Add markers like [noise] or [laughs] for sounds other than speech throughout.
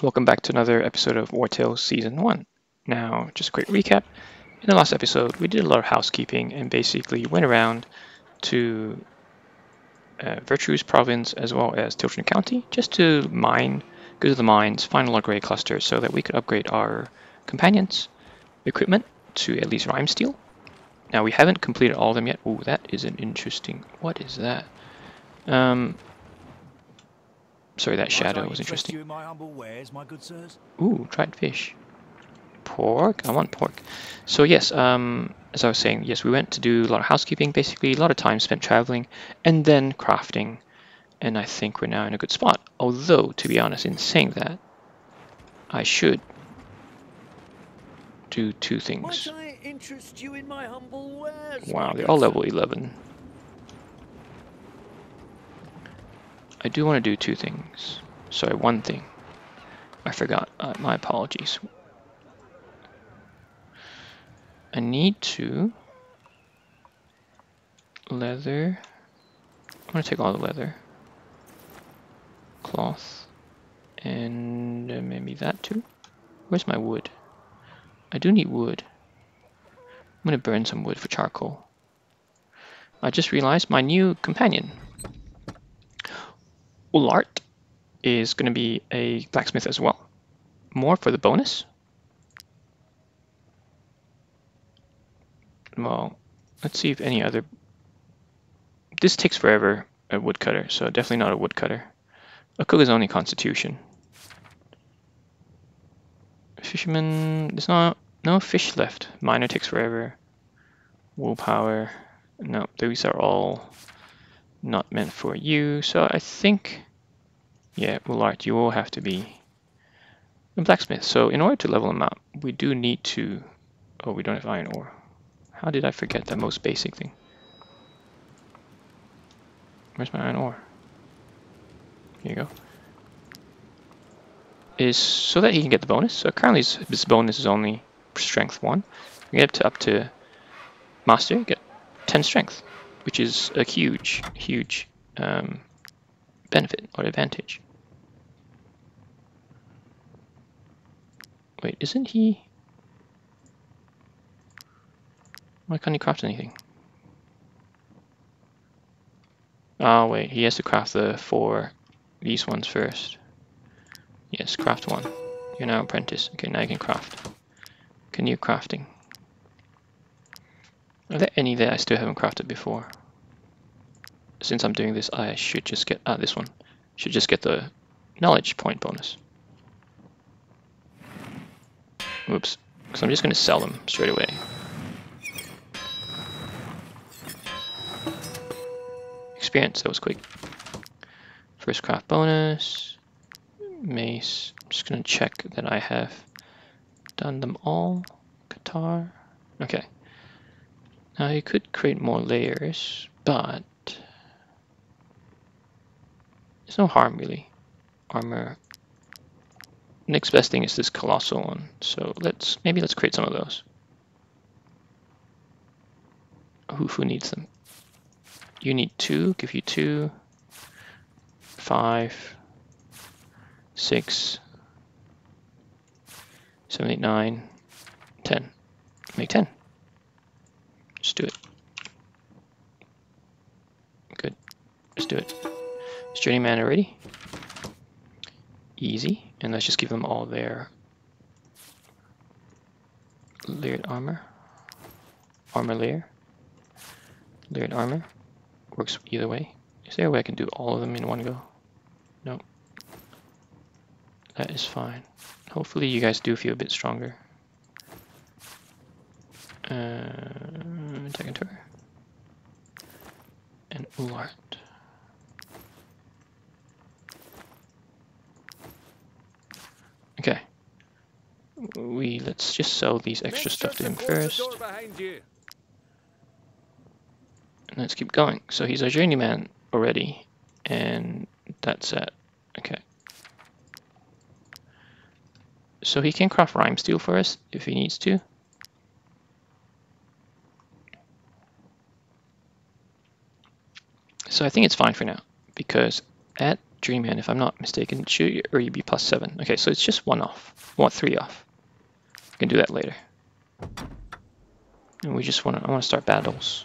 Welcome back to another episode of Wartales Season 1. Now, just a quick recap. In the last episode, we did a lot of housekeeping and basically went around to uh, Vertruse Province as well as Tiltren County just to mine, go to the mines, find a lot of grey clusters so that we could upgrade our companions' equipment to at least Rime Steel. Now, we haven't completed all of them yet. Ooh, that is an interesting... What is that? Um, sorry, that shadow was interesting. You in my humble wares, my good sirs? Ooh, dried fish. Pork? I want pork. So yes, um, as I was saying, yes, we went to do a lot of housekeeping, basically, a lot of time spent traveling, and then crafting. And I think we're now in a good spot. Although, to be honest, in saying that, I should do two things. Might I interest you in my humble wares? Wow, they're all level 11. I do want to do two things. Sorry, one thing. I forgot. Uh, my apologies. I need to leather. I'm gonna take all the leather, cloth, and uh, maybe that too. Where's my wood? I do need wood. I'm gonna burn some wood for charcoal. I just realized my new companion, Ulart, is gonna be a blacksmith as well. More for the bonus. Well, let's see if any other. This takes forever, a woodcutter, so definitely not a woodcutter. A cook is only constitution. Fisherman, there's not no fish left. Miner takes forever. Willpower, no, these are all not meant for you. So I think, yeah, Willard, you will have to be a blacksmith. So in order to level him up, we do need to. Oh, we don't have iron ore. How did I forget that most basic thing? Where's my iron ore? Here you go. Is so that he can get the bonus. So currently his, bonus is only strength 1. We get up to, up to master, get 10 strength, which is a huge, huge um, benefit or advantage. Wait, isn't he... Why can't he craft anything? Oh wait, he has to craft the four, these ones first. Yes, craft one. You're now apprentice. Okay, now you can craft. Can Continue crafting. Are there any that I still haven't crafted before? Since I'm doing this, I should just get, ah, this one. Should just get the knowledge point bonus. Oops, because I'm just going to sell them straight away. Experience, that was quick. First craft bonus. Mace. I'm just going to check that I have done them all. Qatar. Okay. Now you could create more layers, but there's no harm really. Armor. Uh, next best thing is this colossal one. So let's maybe let's create some of those. Who who needs them? You need two. Give you two. Five. Six. Seven, eight, nine. Ten. Make ten. Just do it. Good. Let's do it. Journeyman already? Easy. And let's just give them all their layered armor. Armor layer. Layered armor. Works either way. Is there a way I can do all of them in one go? Nope. That is fine. Hopefully you guys do feel a bit stronger. Uh, Tegantur. And Ulart. Okay. We let's just sell these extra stuff to him first. And let's keep going. So he's a journeyman already, and that's it. Okay. So he can craft Rime Steel for us if he needs to. So I think it's fine for now because at Dreamman, if I'm not mistaken. Should already be plus seven. Okay, so it's just one off. One three off. We can do that later. And we just want to. I want to start battles.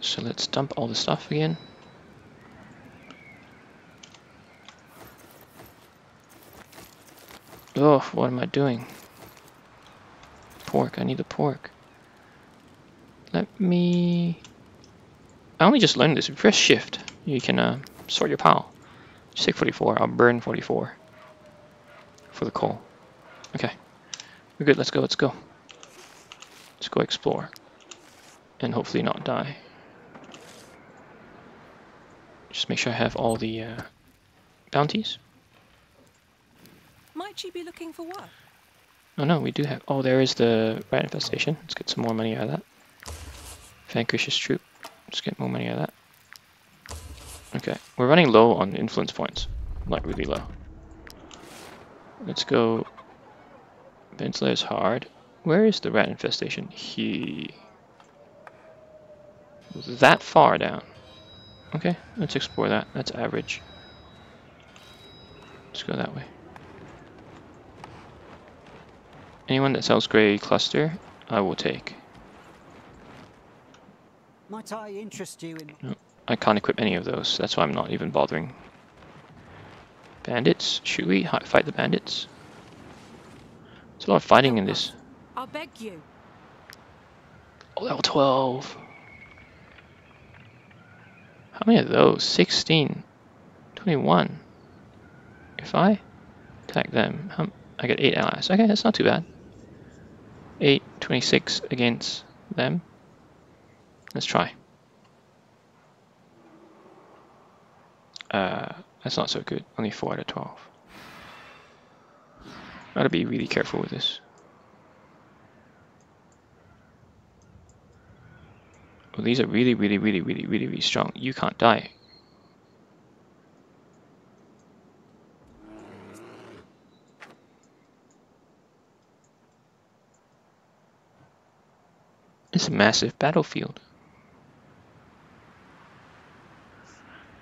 So let's dump all the stuff again. Oh, what am I doing? Pork, I need the pork. Let me... I only just learned this. If you press shift, you can uh, sort your pile. Just take 44, I'll burn 44 for the coal. Okay, we're good, let's go, let's go. Let's go explore. And hopefully not die. Just make sure I have all the uh, bounties. Might you be looking for work? Oh no, we do have. Oh, there is the rat infestation. Let's get some more money out of that. Vanquish Vanquish's troop. Let's get more money out of that. Okay, we're running low on influence points. Like really low. Let's go. Ventilator's hard. Where is the rat infestation? He. That far down. Okay, let's explore that. That's average. Let's go that way. Anyone that sells grey cluster, I will take. Might I interest you in No, I can't equip any of those. That's why I'm not even bothering. Bandits? Should we fight the bandits? There's a lot of fighting in this. I beg you. Oh, level 12. How many of those? 16. 21. If I attack them, how, I get 8 allies. Okay, that's not too bad. 8, 26 against them. Let's try. Uh, that's not so good. Only 4 out of 12. Gotta be really careful with this. Well, these are really, really, really, really, really, really strong. You can't die. It's a massive battlefield.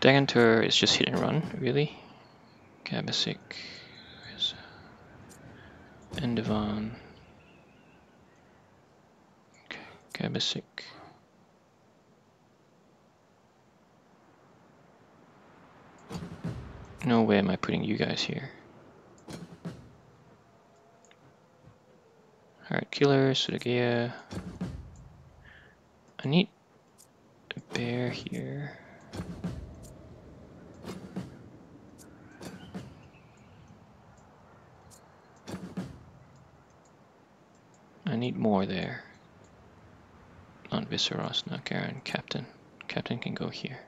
Dagantur is just hit and run, really. Gabasic. where's- Endevan. Okay, Gabasic. No way am I putting you guys here. Alright, Killer, Sudagea. I need a bear here. Need more there. Not Viseros, not Garen, Captain. Captain can go here.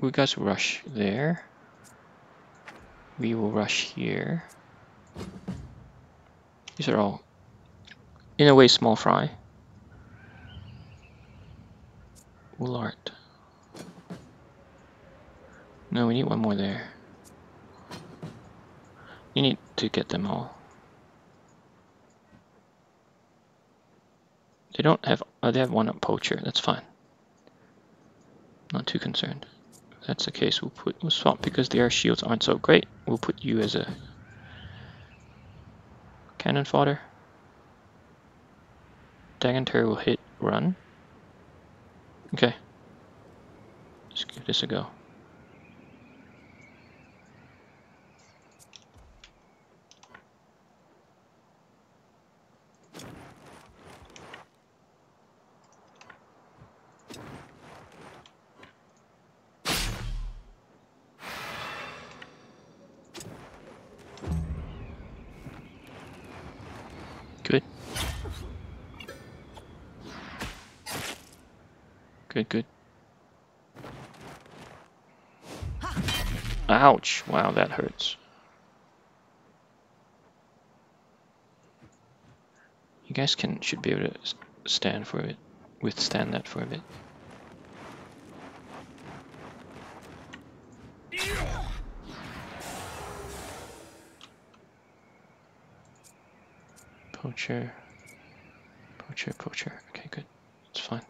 We guys rush there. We will rush here. These are all, in a way, small fry. Woolart. No, we need one more there. You need to get them all. They don't have, oh, they have one up poacher, that's fine. Not too concerned. If that's the case, we'll put, we'll swap because their shields aren't so great. We'll put you as a cannon fodder. Dagantur will hit run. Okay. Let's give this a go. Good. Good, good. Ouch! Wow, that hurts. You guys can should be able to stand for it, withstand that for a bit. Poacher, poacher, poacher. Okay, good. It's fine.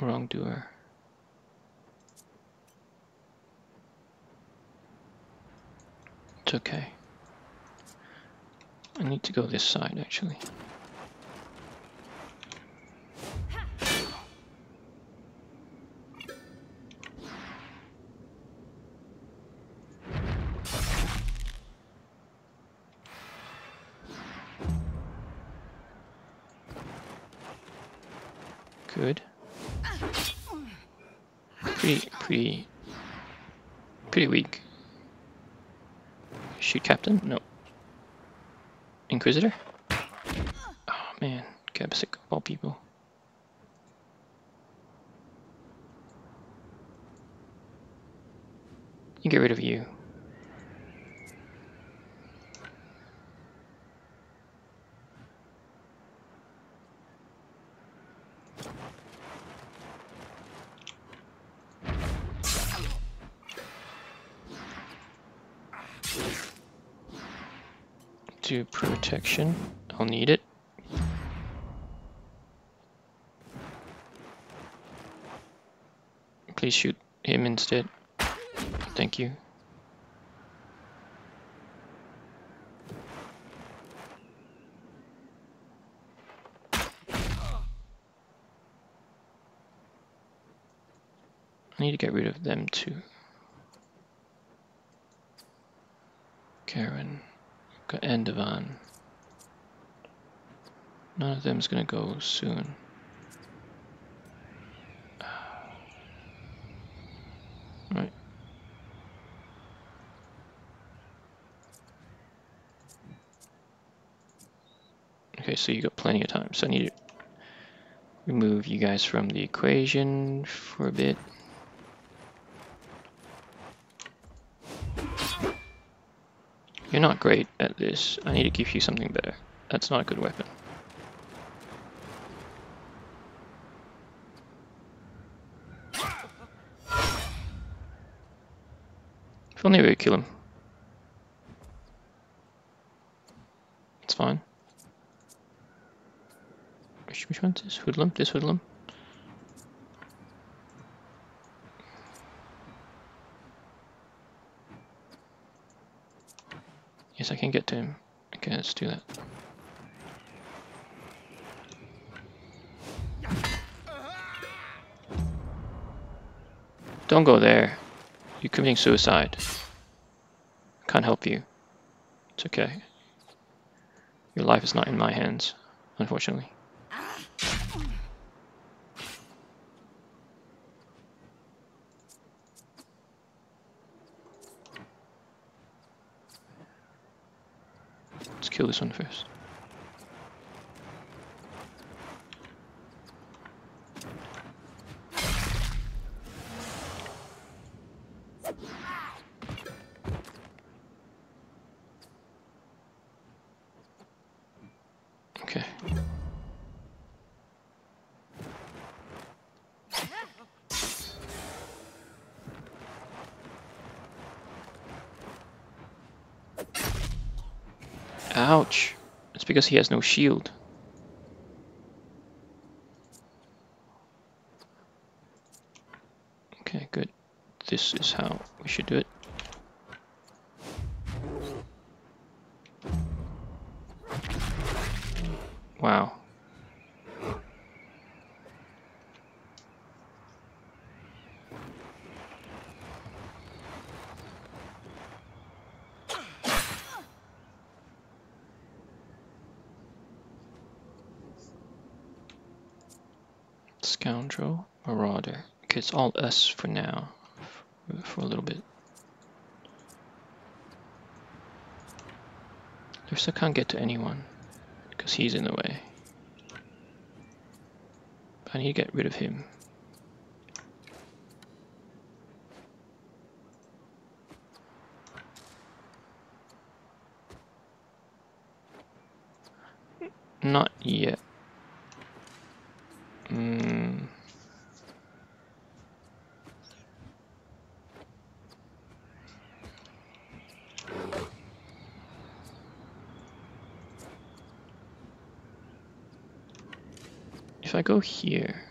Wrongdoer. It's okay. I need to go this side actually. Good. Pretty, pretty, pretty weak. Shoot captain? No. Inquisitor? Oh man, Gabsick of all people. You get rid of you. Protection. I'll need it. Please shoot him instead. Thank you. I need to get rid of them too. Karen. Got Endovan. None of them is gonna go soon. Right. Okay, so you got plenty of time. So I need to remove you guys from the equation for a bit. You're not great at this. I need to give you something better. That's not a good weapon. Could kill him. It's fine. Which, which one's this? Hoodlum? This hoodlum? Yes, I can get to him. Okay, let's do that. Don't go there. You're committing suicide. Can't help you. It's okay. Your life is not in my hands, unfortunately. Let's kill this one first. Okay. Ouch. It's because he has no shield. Okay, good. This is how we should do it. Wow. Scoundrel, Marauder. Okay, it's all us for now, for, a little bit. There's I can't get to anyone, because he's in the way. I need to get rid of him. Not yet. Mm. If I go here,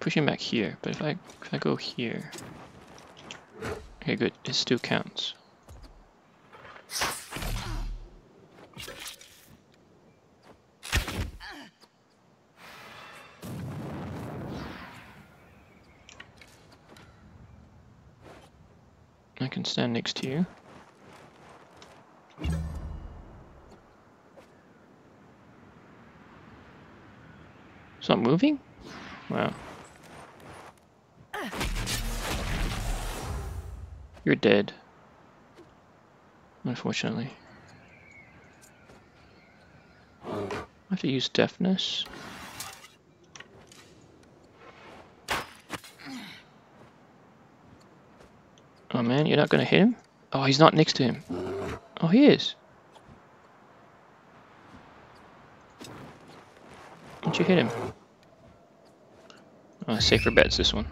Pushing back here, but if I if I go here, okay, good, it still counts. I can stand next to you. Moving? Wow. You're dead. Unfortunately. I have to use deafness. Oh man, you're not gonna hit him? Oh, he's not next to him. Oh, he is. Don't you hit him? Oh, safer bet's this one.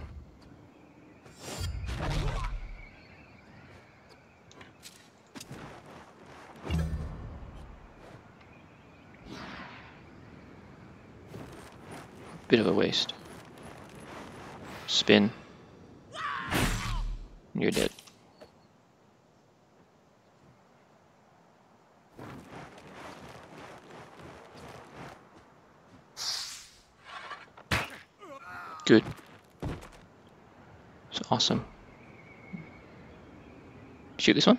Bit of a waste. Spin. You're dead. Good. It's awesome. Shoot this one?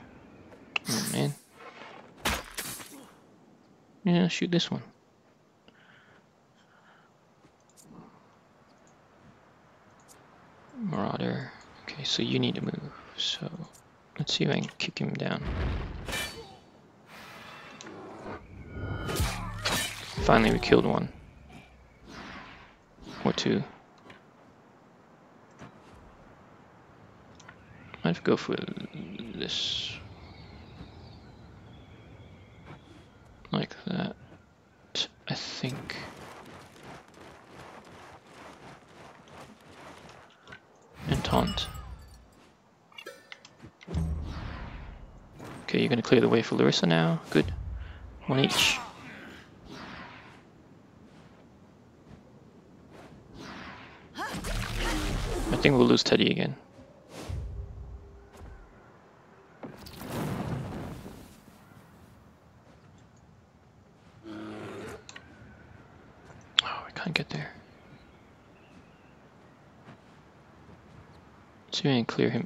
Oh man. Yeah, shoot this one. Marauder. Okay, so you need to move. So let's see if I can kick him down. Finally, we killed one. Or two. Go for this. Like that. I think. And taunt. Okay, you're gonna clear the way for Larissa now. Good. One each. I think we'll lose Teddy again. Oh, I can't get there. See if I can clear him.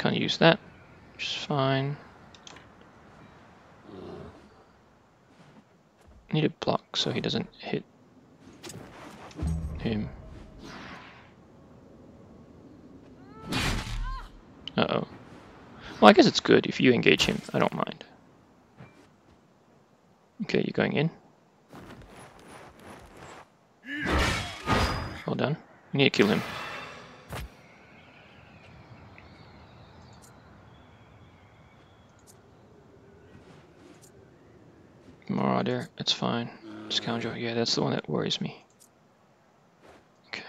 Can't use that, which is fine. Need a block so he doesn't hit him. Uh-oh. Well, I guess it's good if you engage him. I don't mind. Okay, you're going in. Well done. We need to kill him. Marauder, it's fine. Scoundrel, yeah, that's the one that worries me. Okay,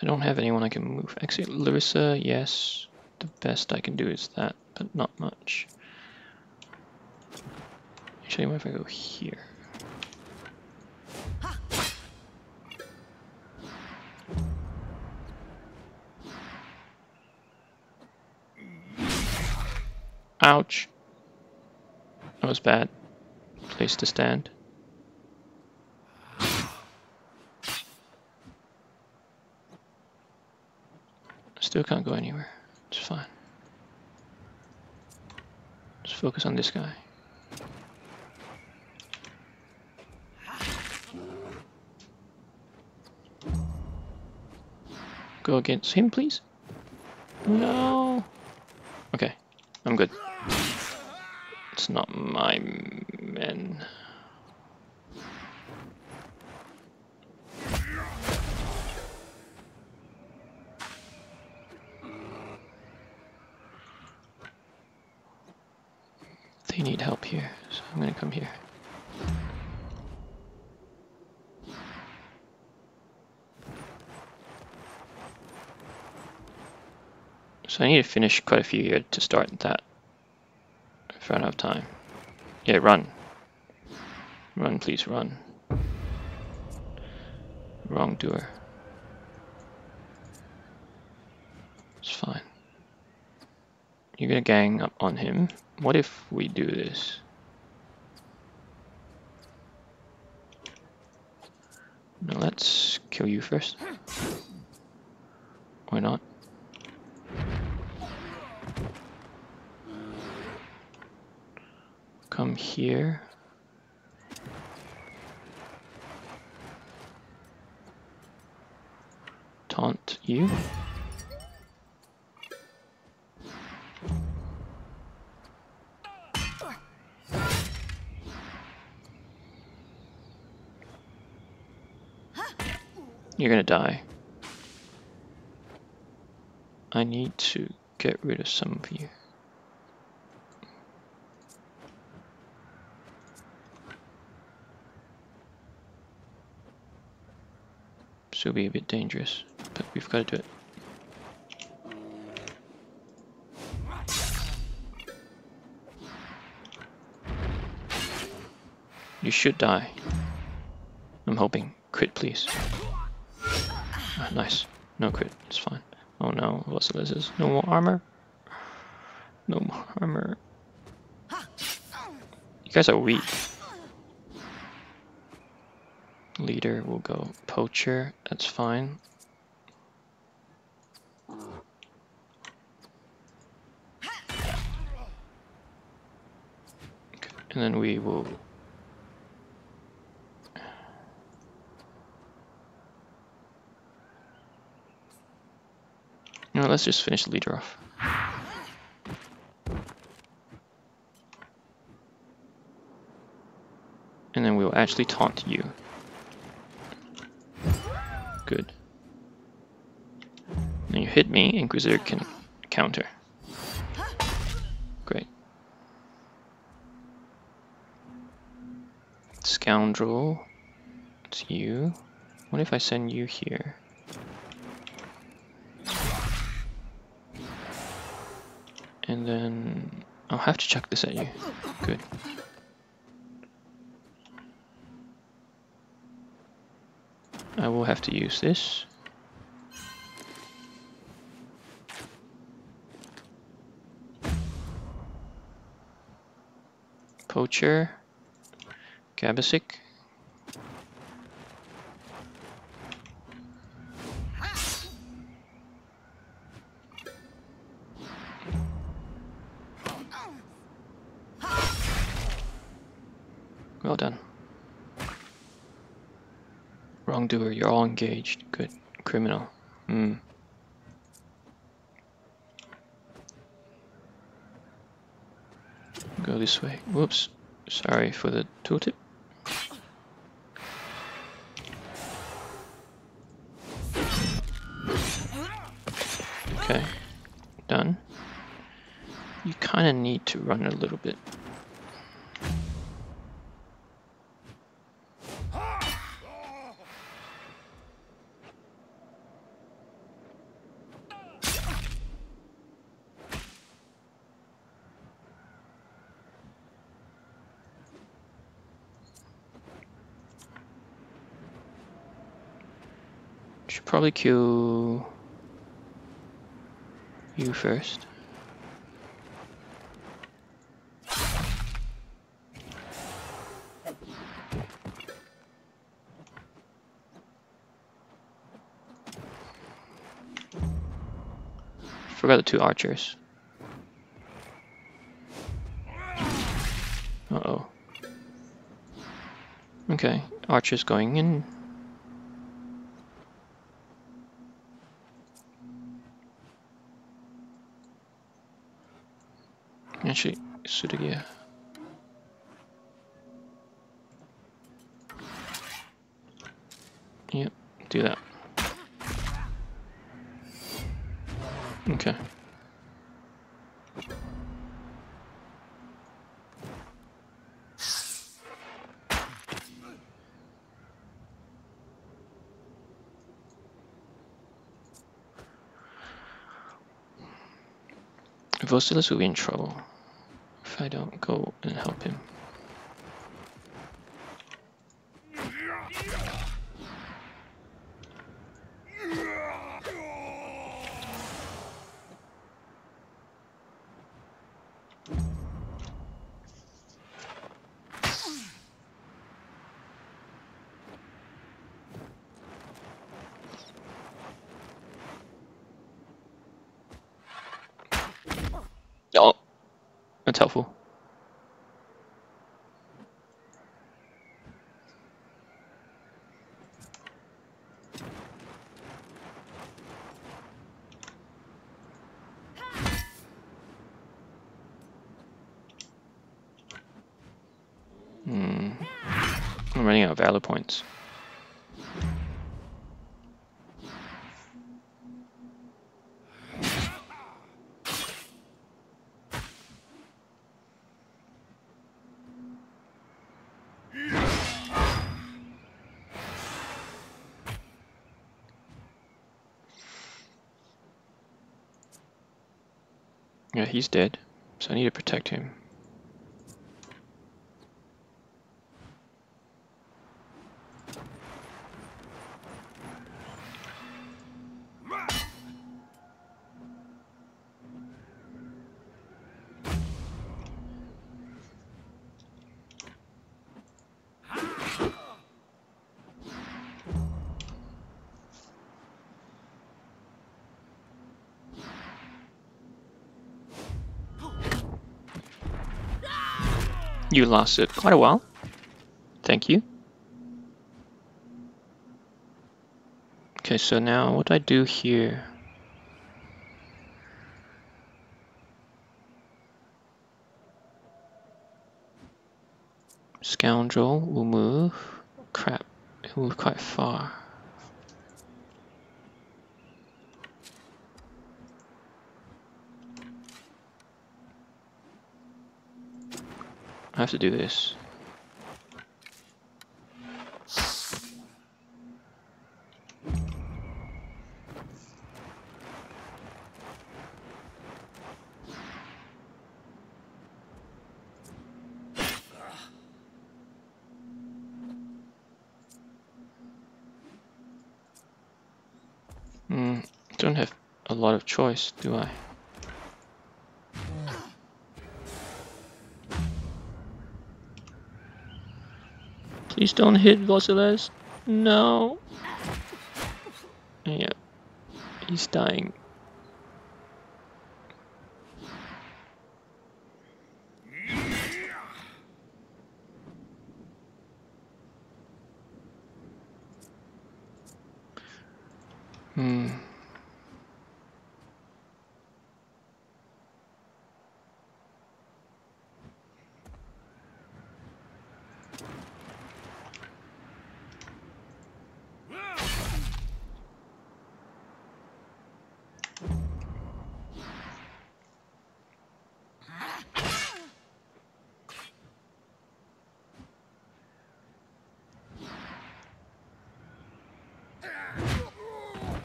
I don't have anyone I can move. Actually, Larissa, yes. The best I can do is that, but not much. Actually, what if I go here? Ouch. That was bad. Place to stand. Still can't go anywhere. It's fine. Just focus on this guy. Go against him, please. No. Okay, I'm good. It's not my men. Need help here, so I'm gonna come here. So I need to finish quite a few here to start that. If I don't have time. Yeah, run. Run, please, run. Wrongdoer. It's fine. You're gonna gang up on him. What if we do this? No, let's kill you first. Why not? Come here. Taunt you. You're gonna die. I need to get rid of some of you. Will be a bit dangerous, but we've got to do it. You should die. I'm hoping. Crit, please. Nice. No crit. It's fine. Oh no. What's the lizards? No more armor? No more armor. You guys are weak. Leader will go poacher. That's fine. And then we will No, let's just finish the leader off. And then we'll actually taunt you. Good. Now you hit me, Inquisitor can counter. Great. Scoundrel. It's you. What if I send you here? And then I'll have to chuck this at you. Good. I will have to use this. Poacher. Gabasic. You're all engaged. Good. Criminal. Hmm. Go this way. Whoops. Sorry for the tooltip. Okay. Done. You kind of need to run a little bit. Should probably kill you first. Forgot the two archers. Uh-oh. Okay, archers going in. Actually, Sudagia. Yep, do that. Okay. Vosilis will be in trouble I don't go and help him. Oh, that's helpful. Hmm. I'm running out of valor points. Yeah, he's dead, so I need to protect him. You lasted quite a while. Thank you. Okay, so now what do I do here? Scoundrel will move. Crap, it move quite far. I have to do this. Hmm, don't have a lot of choice, do I? Please don't hit Vosilis. No. Yeah. He's dying. Hmm.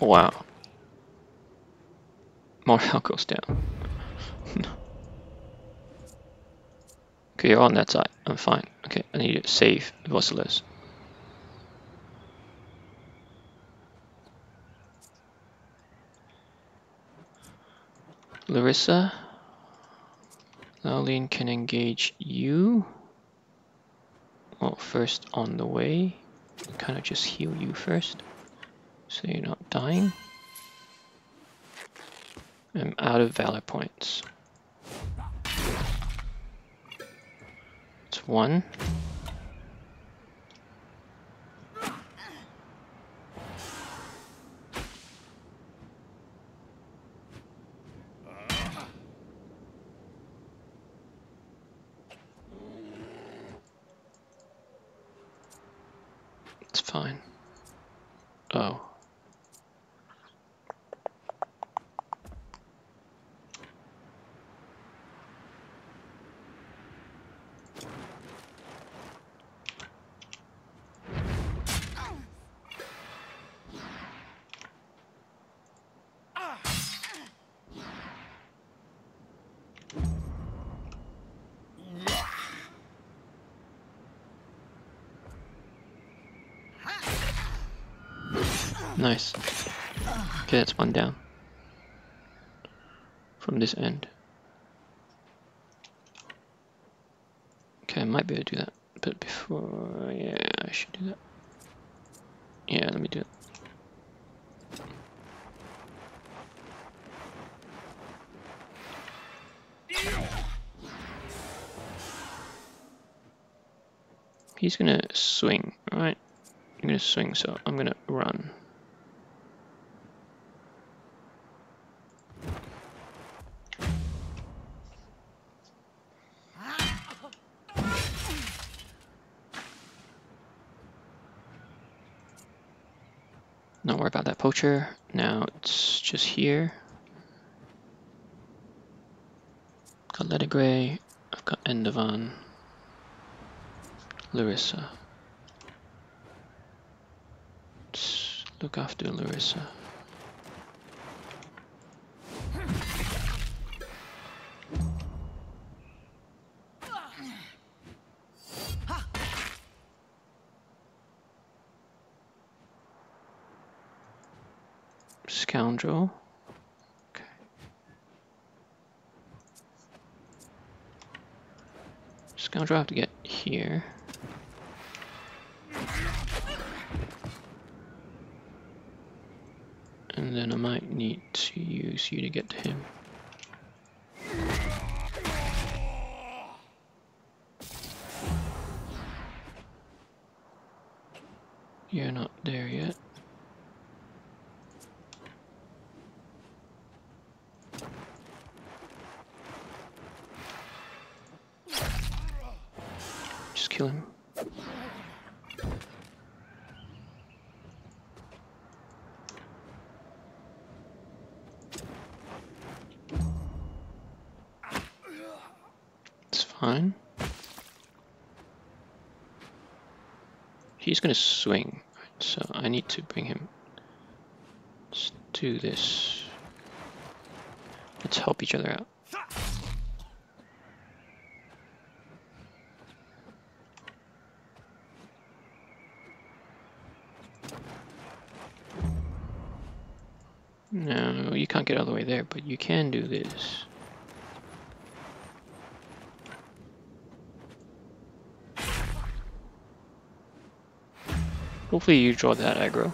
Wow. Morale goes [laughs] down. okay, you're on that side. I'm fine. Okay, I need to save Vosilis. Larissa. Lauline can engage you. Well, first on the way. Kind of just heal you first. So you're not dying. Out of valor points. It's one. fine. Oh. Nice. Okay, that's one down. From this end. Okay, I might be able to do that. But before... Yeah, I should do that. Yeah, let me do it. He's gonna swing, right? I'm gonna swing, so I'm gonna run. Not Now it's just here. Got Lettigray. I've got Endovan. Larissa. Let's look after Larissa. Scoundrel. Okay. Scoundrel I have to get here. And then I might need to use you to get to him. You're not there yet. Just kill him. It's fine. He's gonna swing, so I need to bring him. Let's do this. Let's help each other out. No, you can't get all the way there, but you can do this. Hopefully you draw that aggro.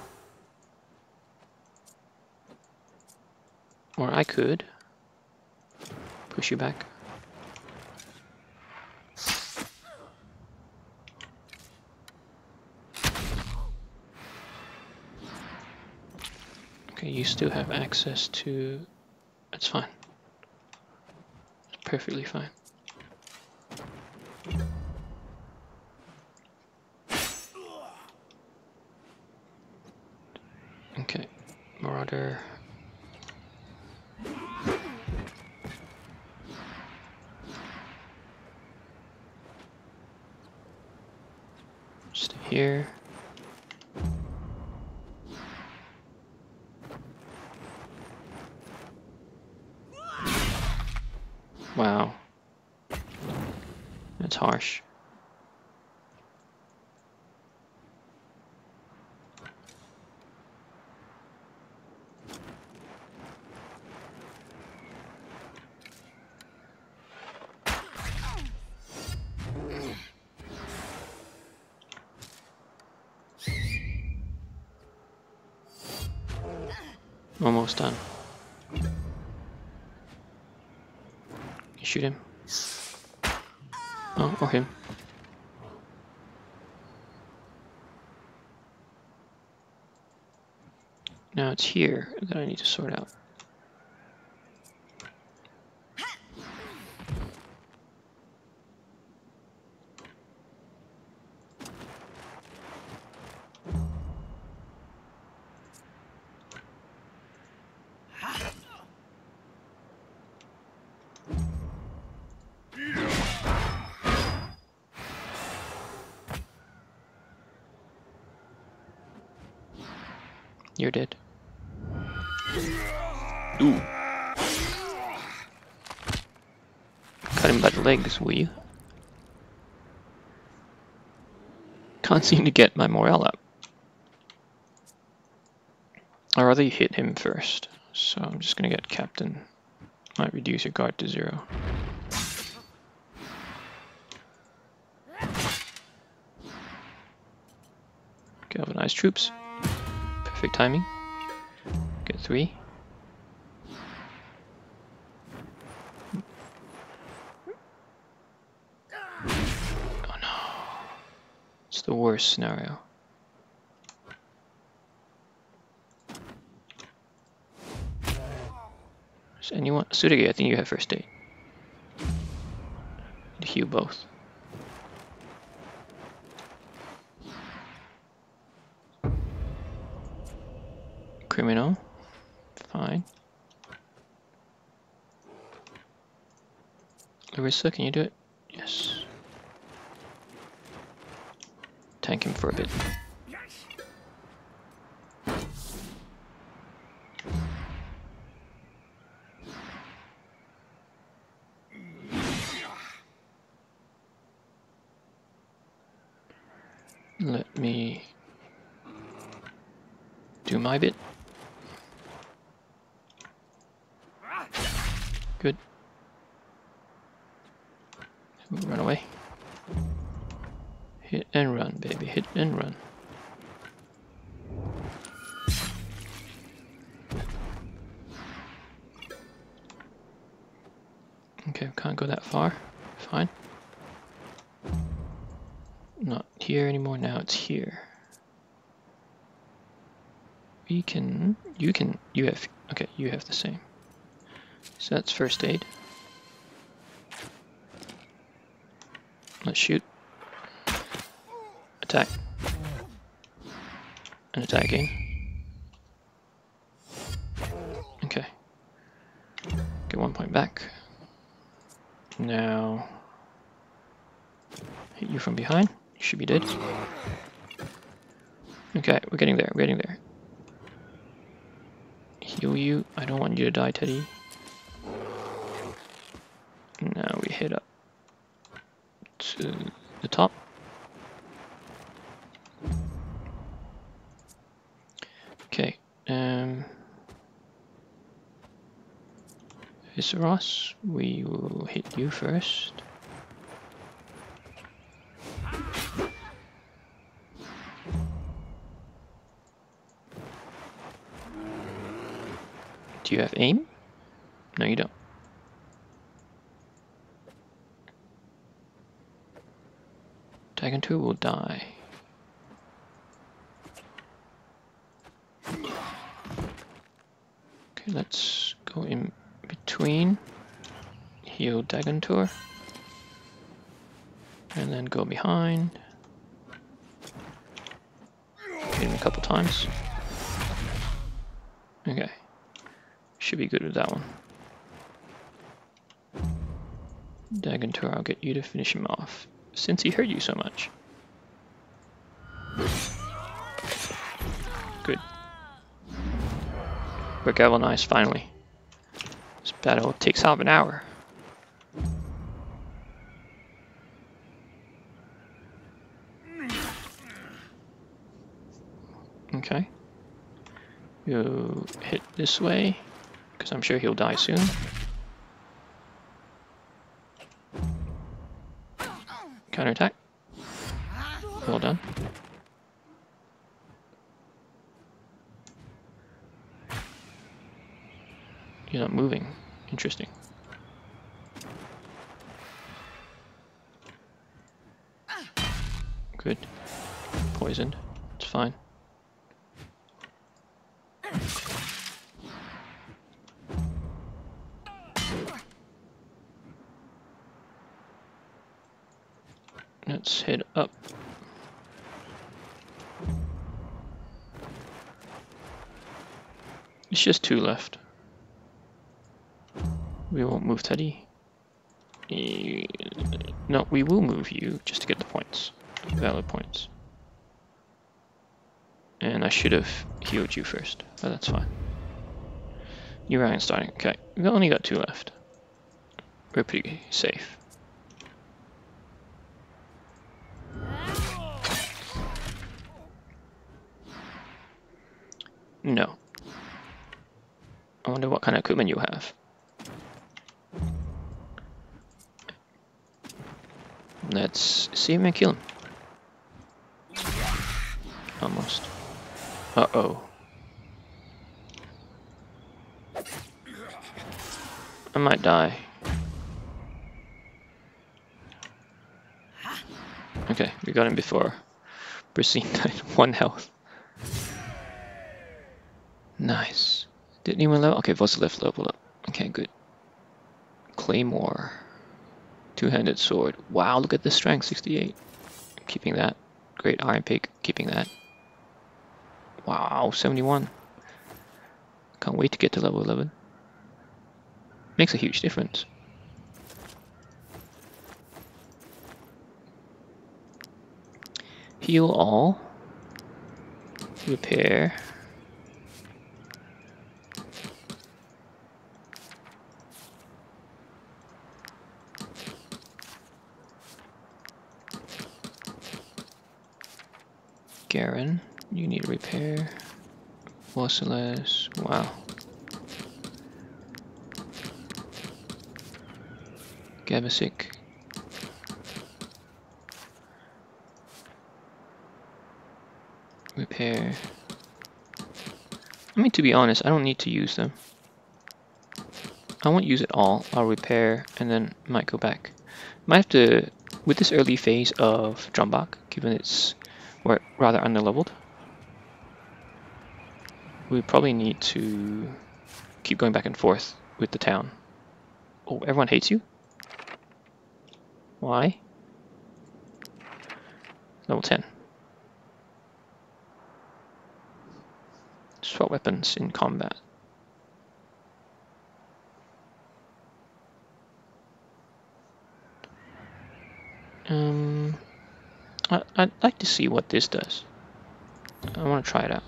Or I could push you back. Okay, you still have access to... That's fine. It's perfectly fine. Okay, Marauder. Just here. Wow. That's harsh. Almost done. Shoot him. Oh, or him. Now it's here that I need to sort out. Legs, will you? Can't seem to get my morale up. I'd rather you hit him first. So I'm just gonna get captain. Might reduce your guard to zero. Galvanize troops. Perfect timing. Get three. Oh no. It's the worst scenario. Is anyone? Tsurage, I think you have first aid. To heal both. Criminal. Fine. Larissa, can you do it? Yes. Tank him for a bit. Let me do my bit. Good. Run away. Hit and run, baby. Hit and run. Okay, can't go that far. Fine. Not here anymore, now it's here. We can, you can, you have, okay, you have the same. So that's first aid. Let's shoot. Attack. And attack again. Okay. Get one point back. Now hit you from behind. You should be dead. Okay, we're getting there, we're getting there. Heal you. I don't want you to die, Teddy. Now we head up to the top. Okay, um, Viseros, we will hit you first. Do you have aim? No, you don't. Dragon 2 will die. Okay, let's go in between. Heal Dagantor. And then go behind. Hit him a couple times. Okay. Should be good with that one. Dagantor, I'll get you to finish him off since he hurt you so much. Good. We're galvanized finally. This battle takes half an hour. Okay. You hit this way, because I'm sure he'll die soon. Counterattack. Well done. You're not moving. Interesting. Good. Poisoned. It's fine. Let's head up. It's just two left. We won't move Teddy. Eh, No, we will move you just to get the points. Valid points. And I should have healed you first, but that's fine. New round starting. Okay, we've only got two left. We're pretty safe. No. I wonder what kind of equipment you have. Let's see him and kill him. Almost. Uh-oh. I might die. Okay, we got him before. Brissine died. [laughs] One health. Nice. Didn't anyone level? Okay, Vosilis leveled up. Okay, good. Claymore. Two-handed sword. Wow, look at the strength, 68. Keeping that. Great Iron pick, keeping that. Wow, 71. Can't wait to get to level 11. Makes a huge difference. Heal all. Repair. Garen, you need repair. Vosilis, wow. Gabasic. Repair. I mean, to be honest, I don't need to use them. I won't use it all. I'll repair and then might go back. Might have to, with this early phase of Drombach, given its we're rather underleveled. We probably need to keep going back and forth with the town. Oh, everyone hates you? Why? Level 10. Swap weapons in combat. Um, I, I'd like to see what this does. I want to try it out.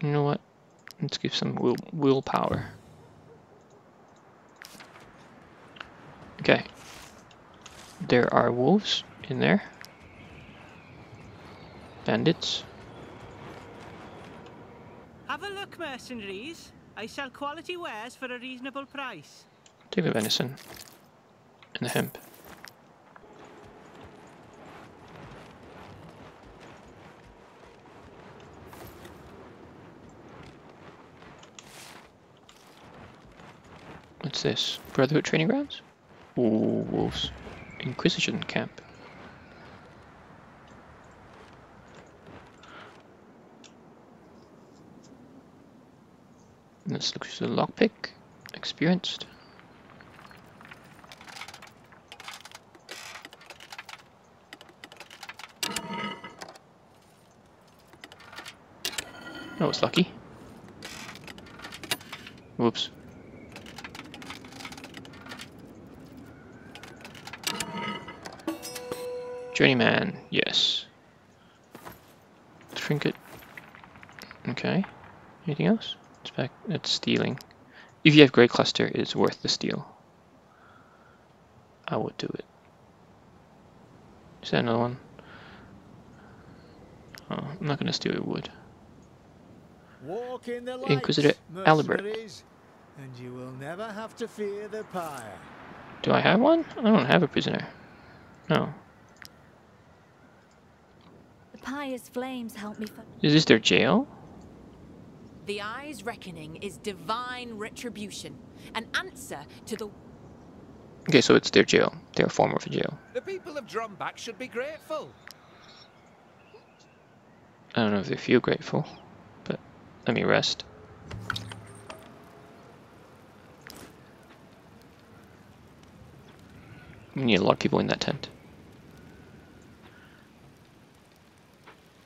You know what? Let's give some will willpower. Okay. There are wolves in there. Bandits. Have a look, mercenaries. I sell quality wares for a reasonable price. Take the venison and the hemp. What's this? Brotherhood training grounds? Ooh, wolves. Inquisition camp. Let's look for the lockpick. Experienced. Oh, that was lucky. Whoops. Journeyman, yes. Trinket. Okay. Anything else? It's back. It's stealing. If you have Great Cluster, it's worth the steal. I would do it. Is that another one? Oh, I'm not gonna steal your wood. The pyre. Do I have one? I don't have a prisoner. No. The pyre's flames help me. F- Is this their jail? The Eye's reckoning is divine retribution, an answer to the Okay, so it's their jail. Their form of a jail. The people of Drombach should be grateful. I don't know if they feel grateful, but let me rest. We need a lot of people in that tent.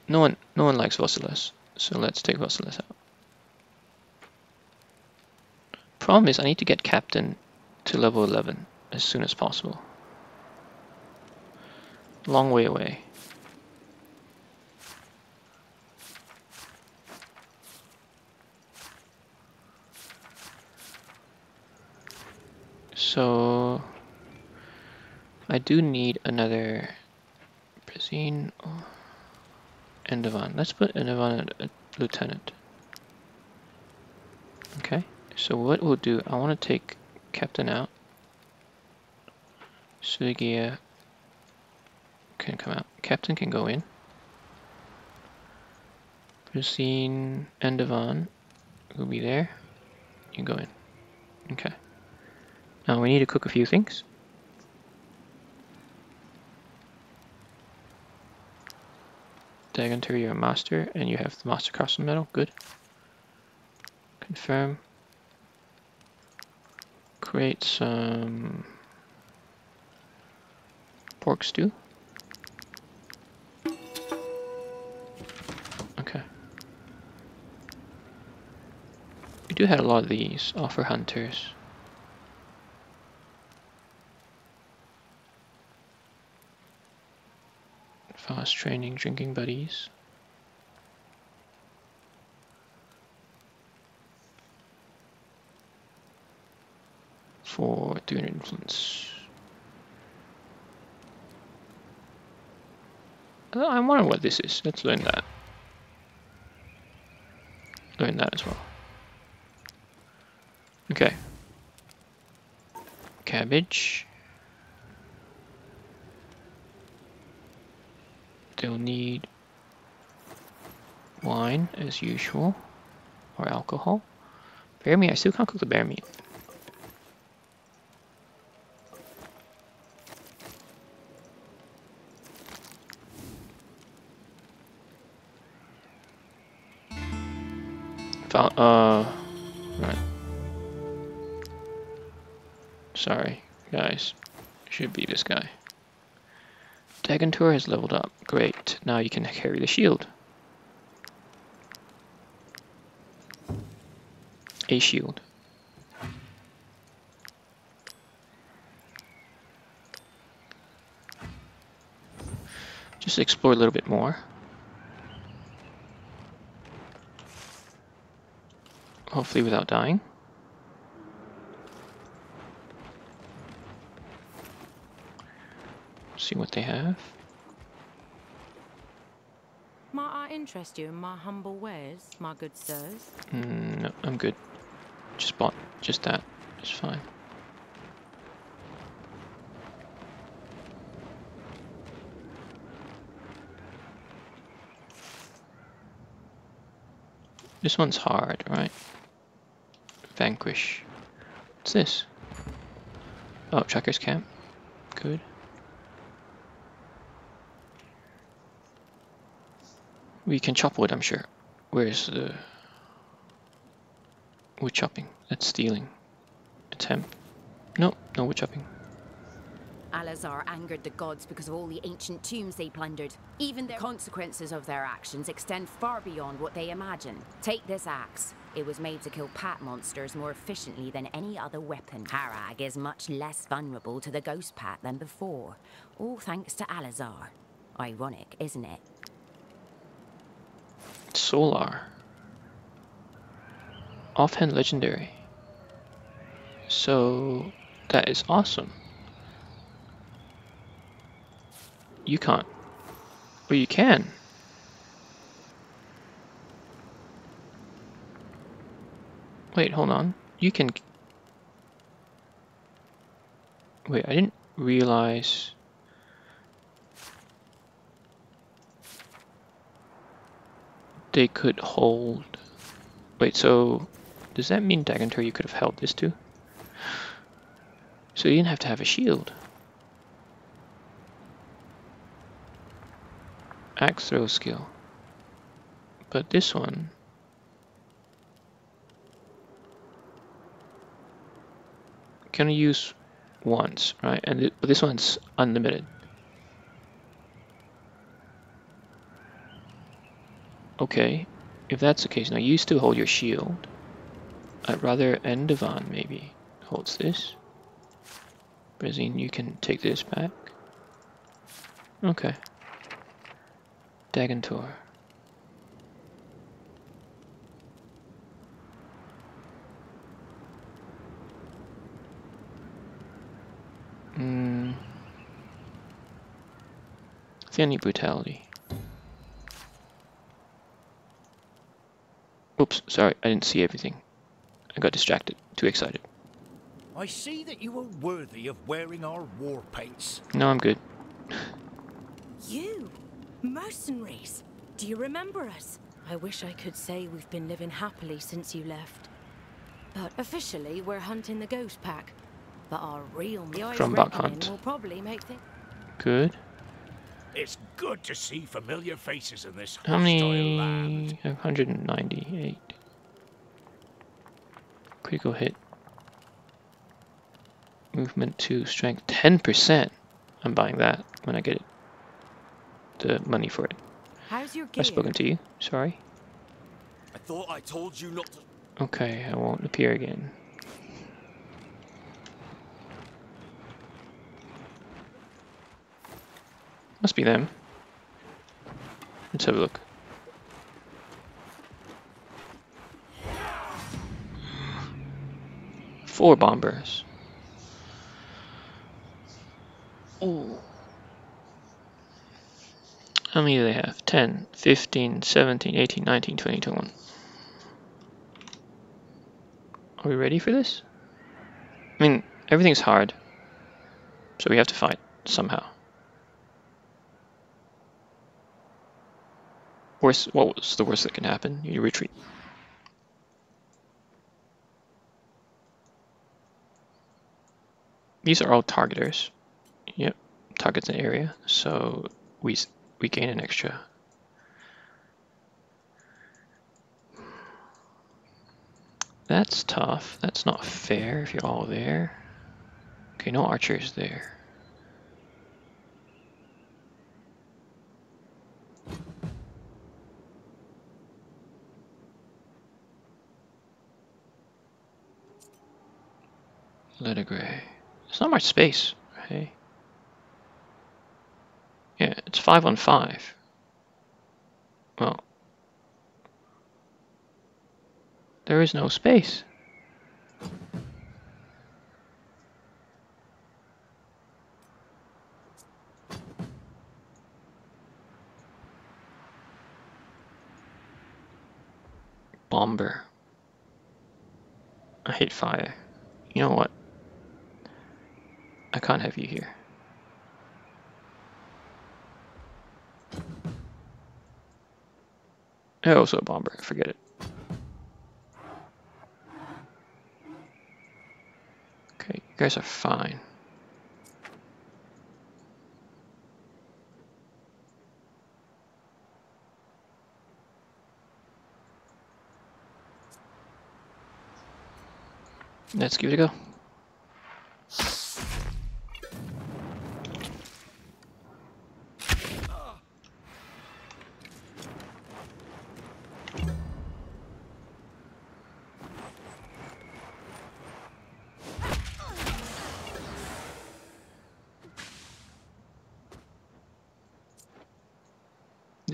No one, no one likes Vosilis, so let's take Vosilis out. Problem is, I need to get Captain to level 11 as soon as possible. Long way away. So I do need another Brazine and Endovan. Let's put Endovan at, lieutenant. Okay, so what we'll do, I want to take captain out. Suigia can come out. Captain can go in. Brazine Endovan will be there. You go in. Okay. Now we need to cook a few things. Dagantur, you're a master, and you have the Master Craftsman medal. Good. Confirm. Create some pork stew. Okay. We do have a lot of these offer hunters. Fast training, drinking buddies. For doing influence. I wonder what this is. Let's learn that. Learn that as well. Okay. Cabbage. They'll need wine as usual, or alcohol. Bear meat, I still can't cook the bear meat. Found, uh, right. Sorry, guys. Should be this guy. Dagantur has leveled up. Great. Now you can carry the shield. A shield. Just explore a little bit more. Hopefully without dying. See what they have. Might I interest you in my humble wares, my good sirs? Mm, no, I'm good. Just bought just that. It's fine. This one's hard, right? Vanquish. What's this? Oh, Tracker's Camp. Good. We can chop wood, I'm sure. Where's the wood chopping? That's stealing. Attempt. No, no wood chopping. Alazar angered the gods because of all the ancient tombs they plundered. Even the consequences of their actions extend far beyond what they imagine. Take this axe. It was made to kill pat monsters more efficiently than any other weapon. Harag is much less vulnerable to the ghost pack than before, all thanks to Alazar. Ironic, isn't it? Solar. Offhand legendary. So that is awesome. You can't. Well, you can. Wait, hold on. You can... Wait, I didn't realize... They could hold... Wait, so... Does that mean Dagantur you could have held this too? So you didn't have to have a shield. Axe throw skill. But this one... Can use once, right? And but this one's unlimited. Okay, if that's the case, now you still hold your shield. I'd rather Endovan maybe holds this. Brazine, you can take this back. Okay. Dagantor. Hmm. Any brutality. Oops, sorry, I didn't see everything. I got distracted, too excited. I see that you are worthy of wearing our war paints. No, I'm good. You? Mercenaries? Do you remember us? I wish I could say we've been living happily since you left. But officially, we're hunting the ghost pack. But our real the eyes hunt. will probably make things. Good. It's good to see familiar faces in this How hostile many? land. 198. Critical hit. Movement 2, strength 10%. I'm buying that when I get it. The money for it. How's your gear? I've spoken to you. Sorry. I thought I told you not to. Okay, I won't appear again. Must be them. Let's have a look. Four bombers. Ooh. How many do they have? 10, 15, 17, 18, 19, 20, 21. Are we ready for this? I mean, everything's hard. So we have to fight somehow. Worst, what was the worst that can happen? You retreat. These are all targeters. Yep, targets an area, so we we gain an extra. That's tough. That's not fair if you're all there. Okay, no archers there. Letter gray. There's not much space, hey? Yeah, it's five on five. Well, there is no space. Bomber. I hate fire. You know what? I can't have you here. Oh, also a bomber. Forget it. Okay, you guys are fine. Let's give it a go.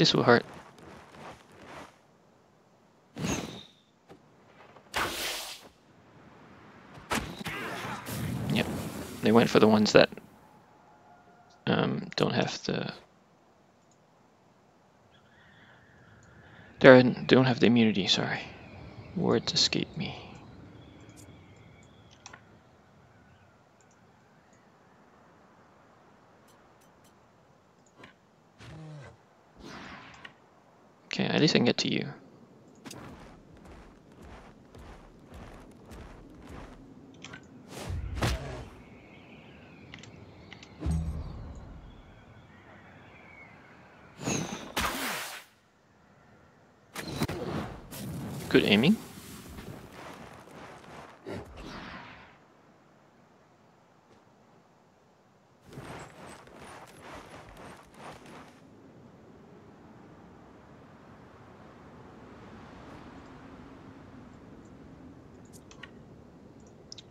This will hurt. Yep, they went for the ones that um, don't have the. They don't have the immunity. Sorry, words escape me. Okay, at least I can get to you. Good aiming.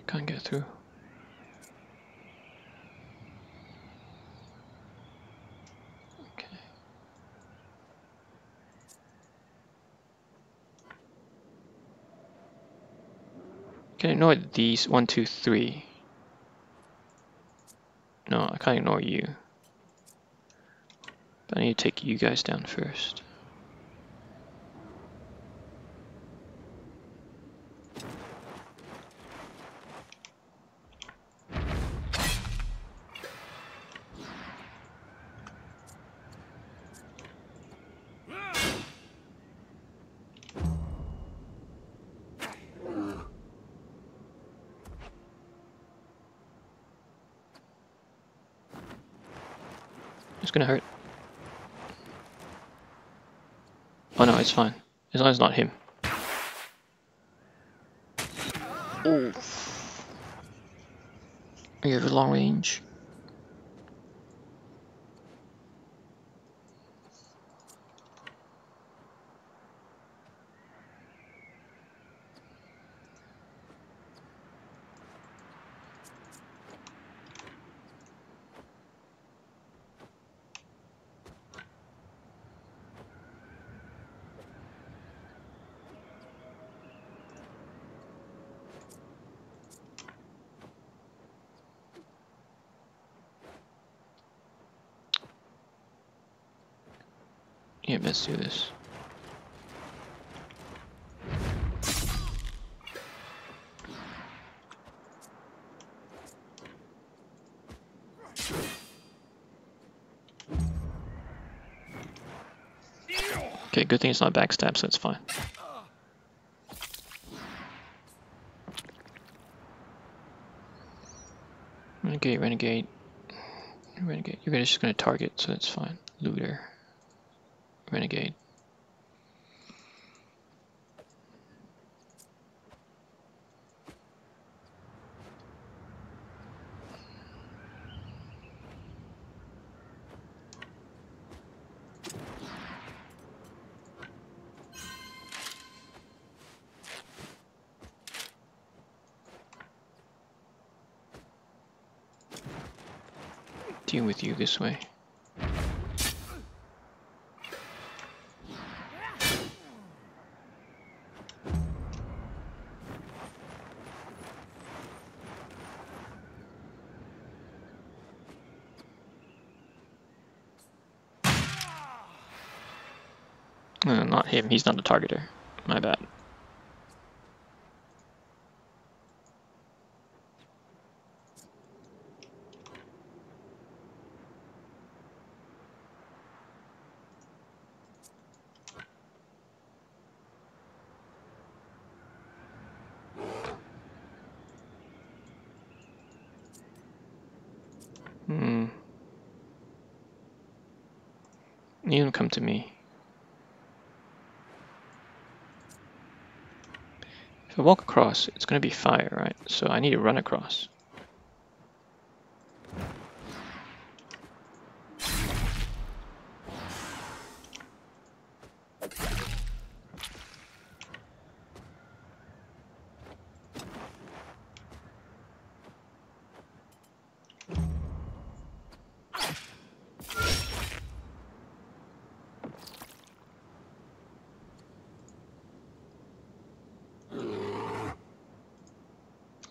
Can't get through. Can ignore these one, two, three. No, I can't ignore you. But I need to take you guys down first. It's gonna hurt. Oh no, it's fine. It's not him. You have a long range. Yeah, let's do this. Okay, good thing it's not backstab, so it's fine. Renegade, renegade, renegade. You're just gonna target, so that's fine. Looter. Renegade. Deal with you this way. He's not a targeter. My bad. Hmm. You come to me. If I walk across, it's going to be fire, right? So I need to run across.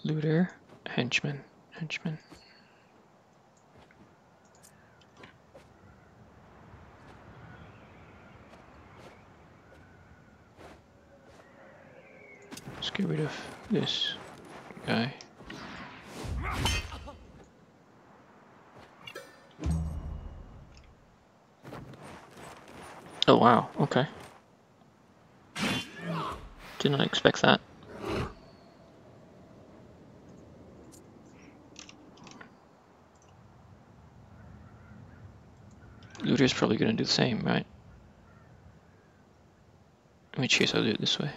Looter, henchman, henchman. Let's get rid of this guy. Oh wow, okay. Did not expect that. Looter's probably gonna do the same, right? In which case I'll do it this way.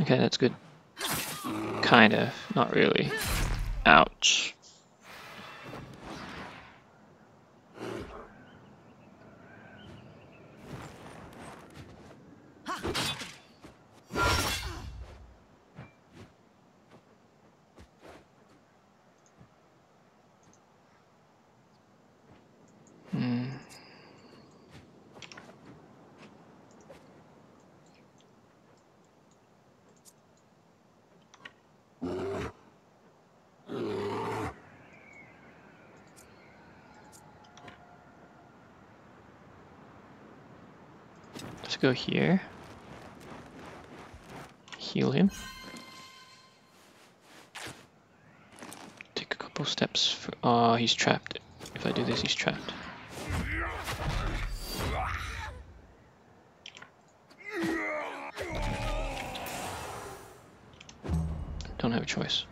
Okay, that's good. Kind of, not really. Ouch. Let's go here. Heal him. Take a couple steps. For, oh, he's trapped. If I do this, he's trapped. Don't have a choice.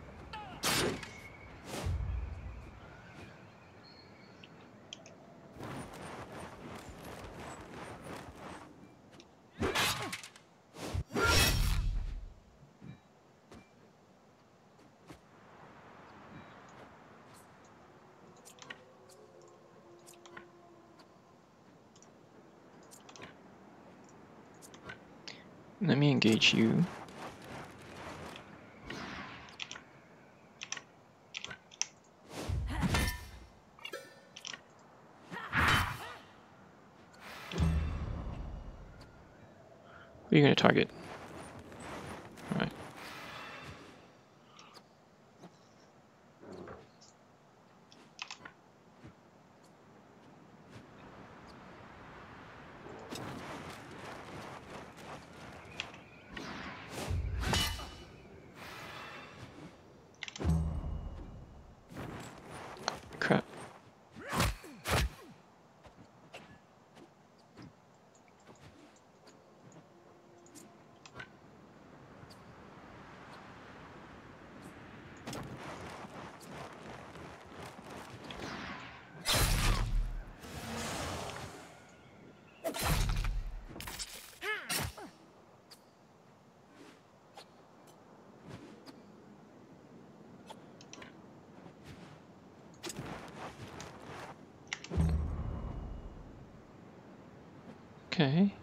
Let me engage you. Who are you going to target? Alright. Crap. Okay.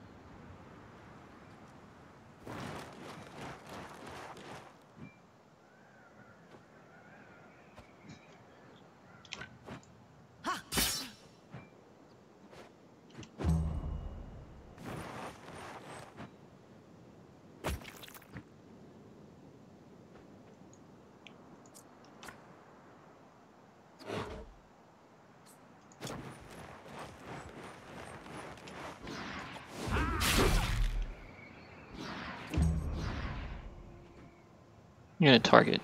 I'm gonna target.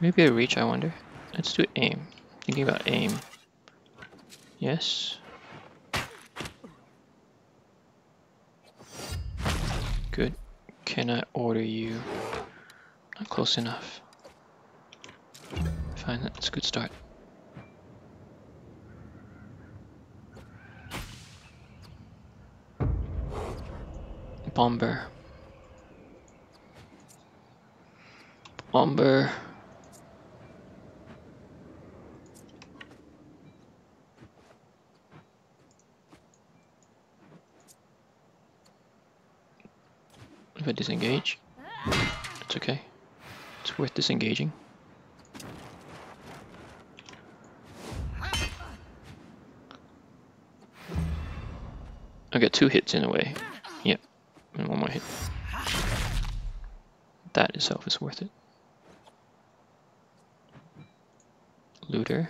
Maybe a reach, I wonder. Let's do aim. Thinking about aim. Yes. Good. Can I order you? Not close enough. Fine, that's a good start. Bomber. Bomber. Disengage, it's okay. It's worth disengaging. I got two hits in a way. Yep, and one more hit. That itself is worth it. Looter.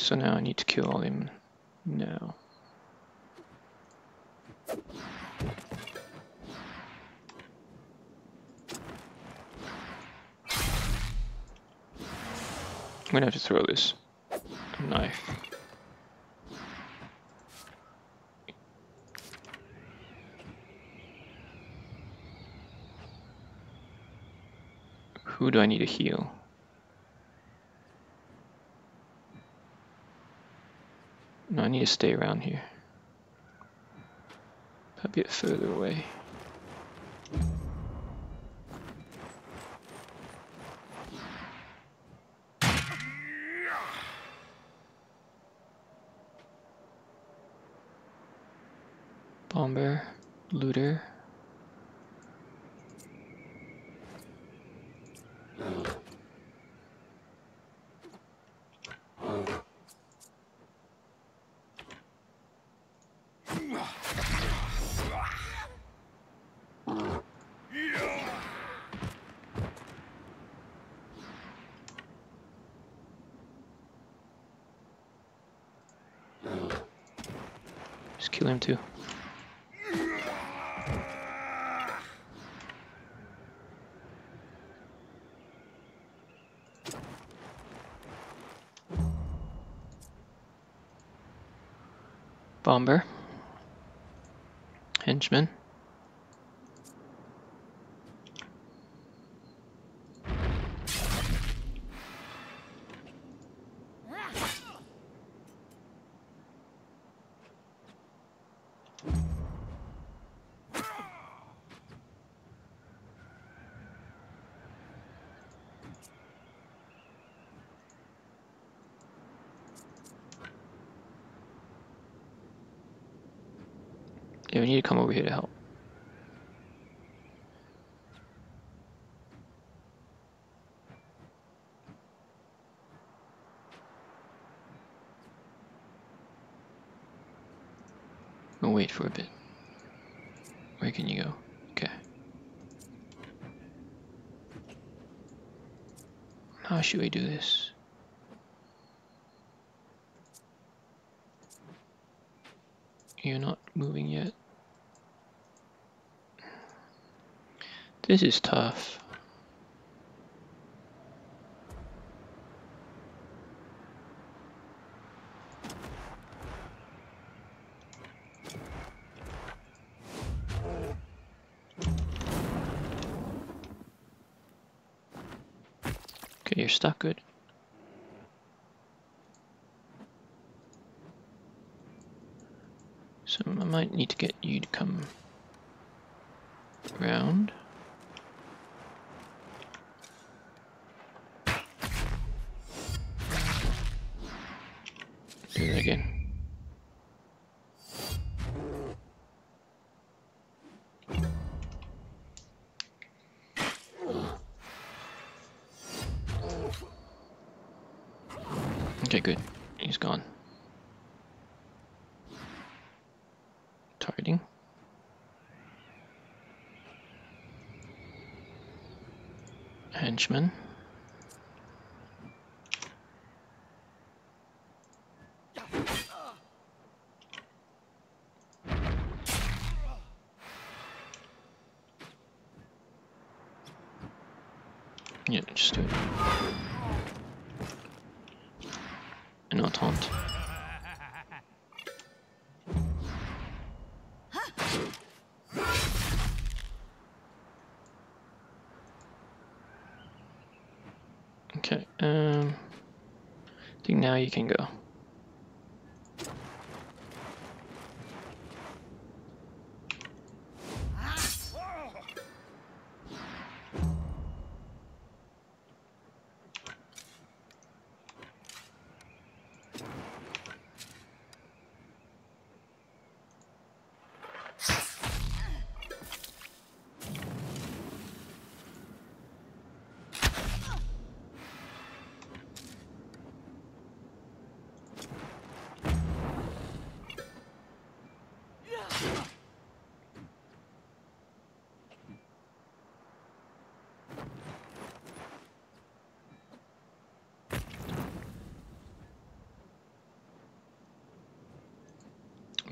So now I need to kill them now. I'm gonna have to throw this knife. Who do I need to heal? No, I need to stay around here. A bit further away. Bomber, looter. Kill him too. Bomber. Henchman. Yeah, we need to come over here to help. We'll wait for a bit. Where can you go? Okay. How should we do this? You're not moving yet. This is tough. Okay, you're stuck good. So I might need to get you to come around. Do that again. Okay, good. He's gone. Targeting. Henchman. Yeah, just do it. An entente. Okay, um, I think now you can go.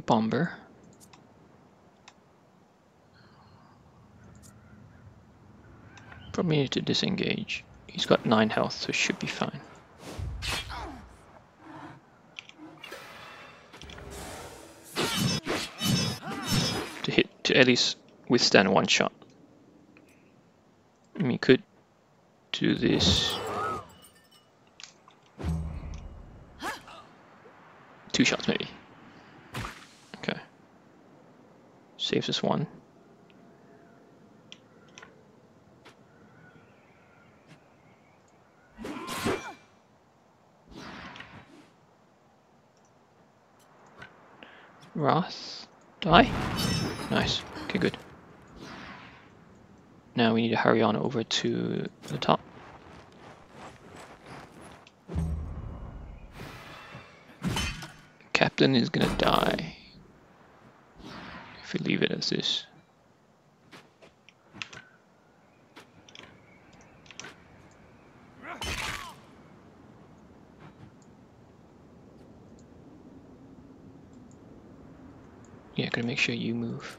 Bomber. Probably need to disengage. He's got 9 health, so should be fine. To hit, to at least withstand one shot. Mean, you could do this. Two shots maybe. Okay. Saves us one. Wrath. Die. Nice. Okay, good. Now we need to hurry on over to the top. Captain is gonna die. If we leave it as this. Yeah, gotta make sure you move.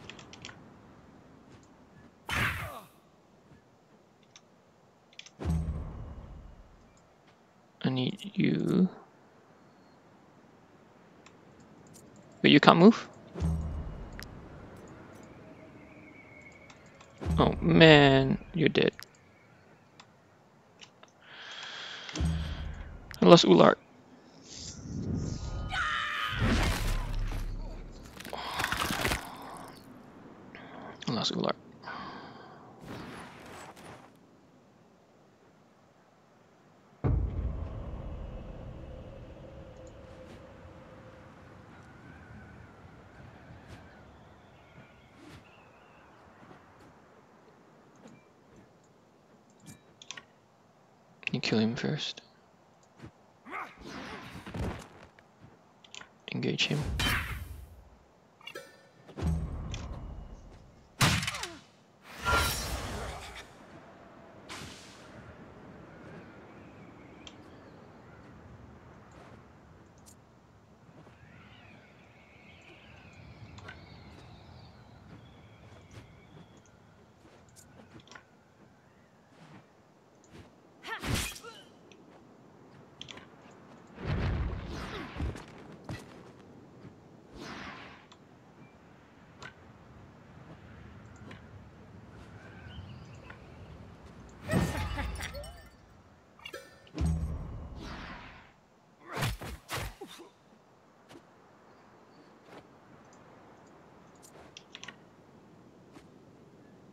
I need you. But you can't move? Oh man, you're dead. Ullart. I lost Ullart. You kill him first. Engage him.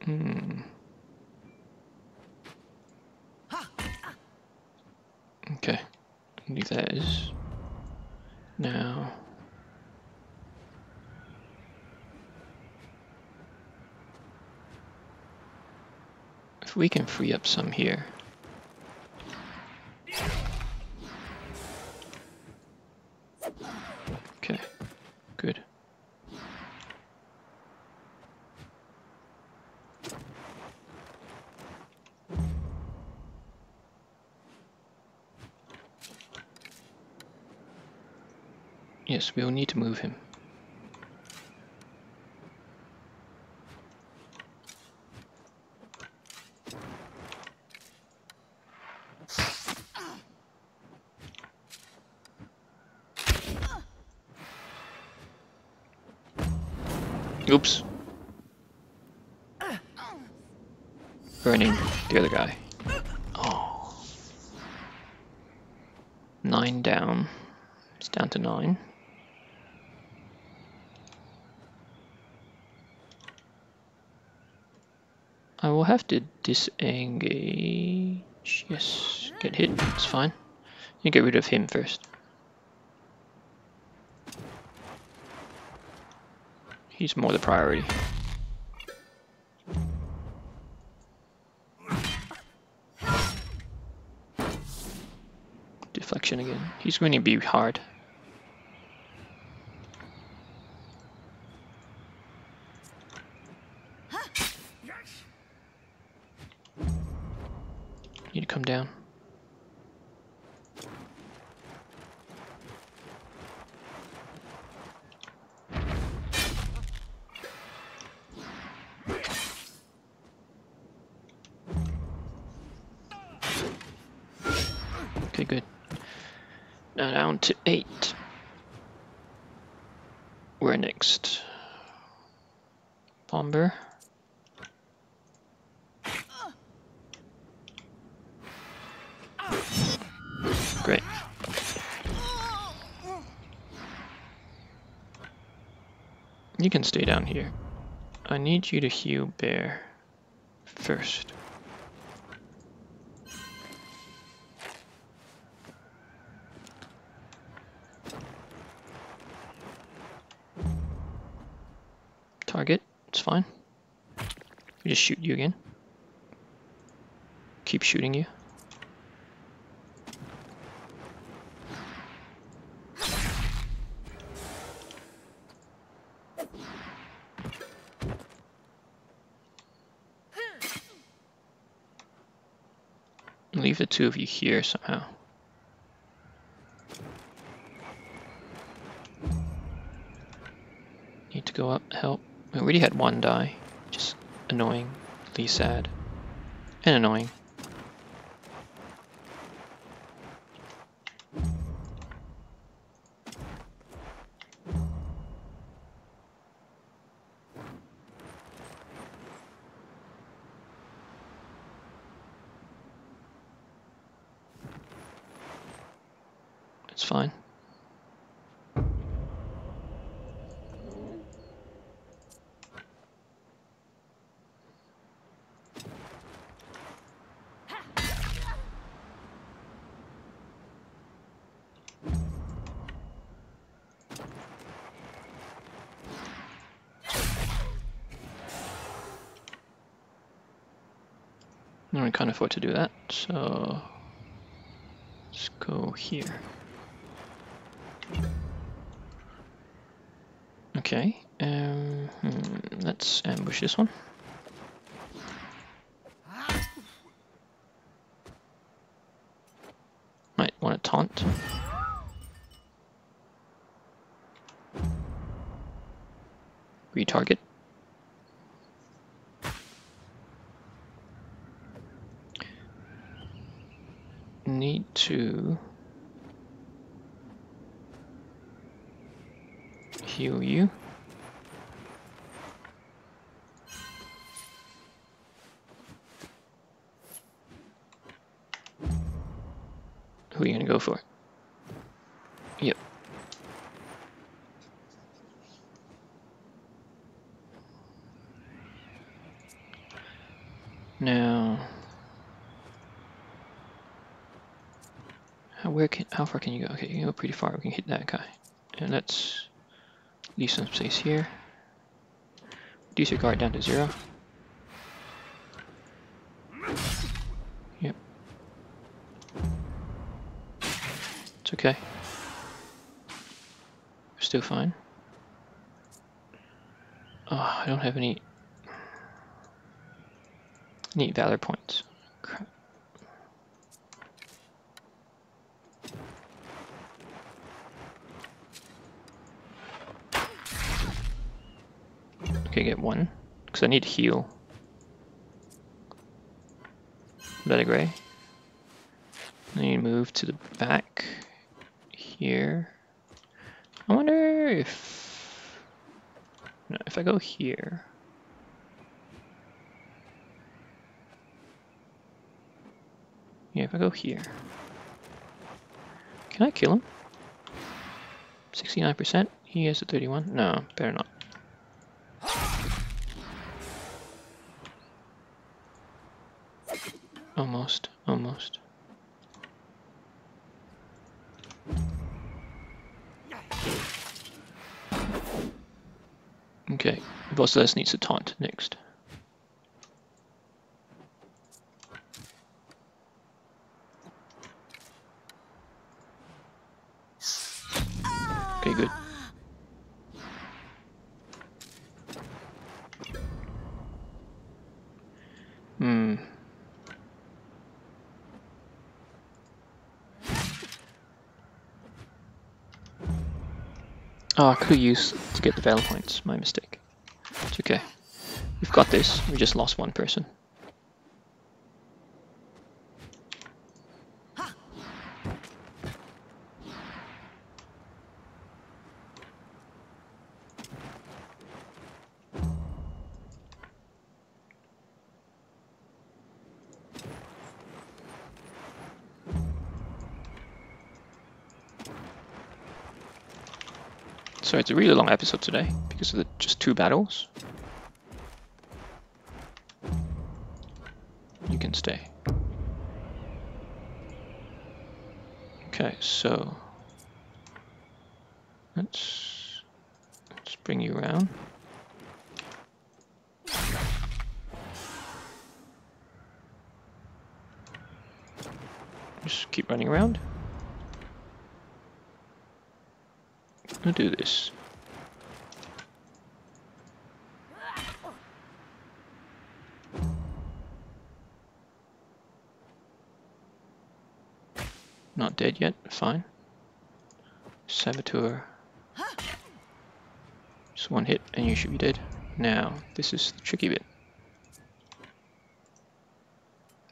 Hmm. Okay, leave that now. If we can free up some here. Okay, good. Yes, we'll need to move him. Oops. Burning the other guy. Oh. Nine down. It's down to nine. I will have to disengage. Yes, get hit. It's fine. You get rid of him first. He's more the priority. Deflection again. He's going to be hard. need to come down. Okay, good. Now down to eight. Where next? Bomber. Great. You can stay down here. I need you to heal Bear first. Target, it's fine. We just shoot you again. Keep shooting you. Leave the two of you here somehow. Need to go up, help. We already had one die. Just annoying, annoyingly sad. And annoying. It's fine. I can't afford to do that, so let's go here. Okay, um, hmm, let's ambush this one. Might want to taunt. Retarget. Need to heal you. Who are you gonna go for? Yep. Now, how far can you go? Okay, you can go pretty far. We can hit that guy, and let's leave some space here. Reduce your guard down to zero. Yep. It's okay. We're still fine. Oh, I don't have any Neat valor points. Crap. Okay, get one. Because I need heal. Better gray. I need to move to the back here. I wonder if no, if I go here. Yeah, if I go here. Can I kill him? 69%? He has a 31? No, better not. Almost, almost. Okay, Vosilis needs to taunt next. Could used to get the battle points. My mistake. It's okay. We've got this. We just lost one person. It's a really long episode today because of the just two battles. You can stay. Okay, so let's let's bring you around. Just keep running around. I'll do this. Not dead yet, fine. Saboteur. Just one hit and you should be dead. Now, this is the tricky bit.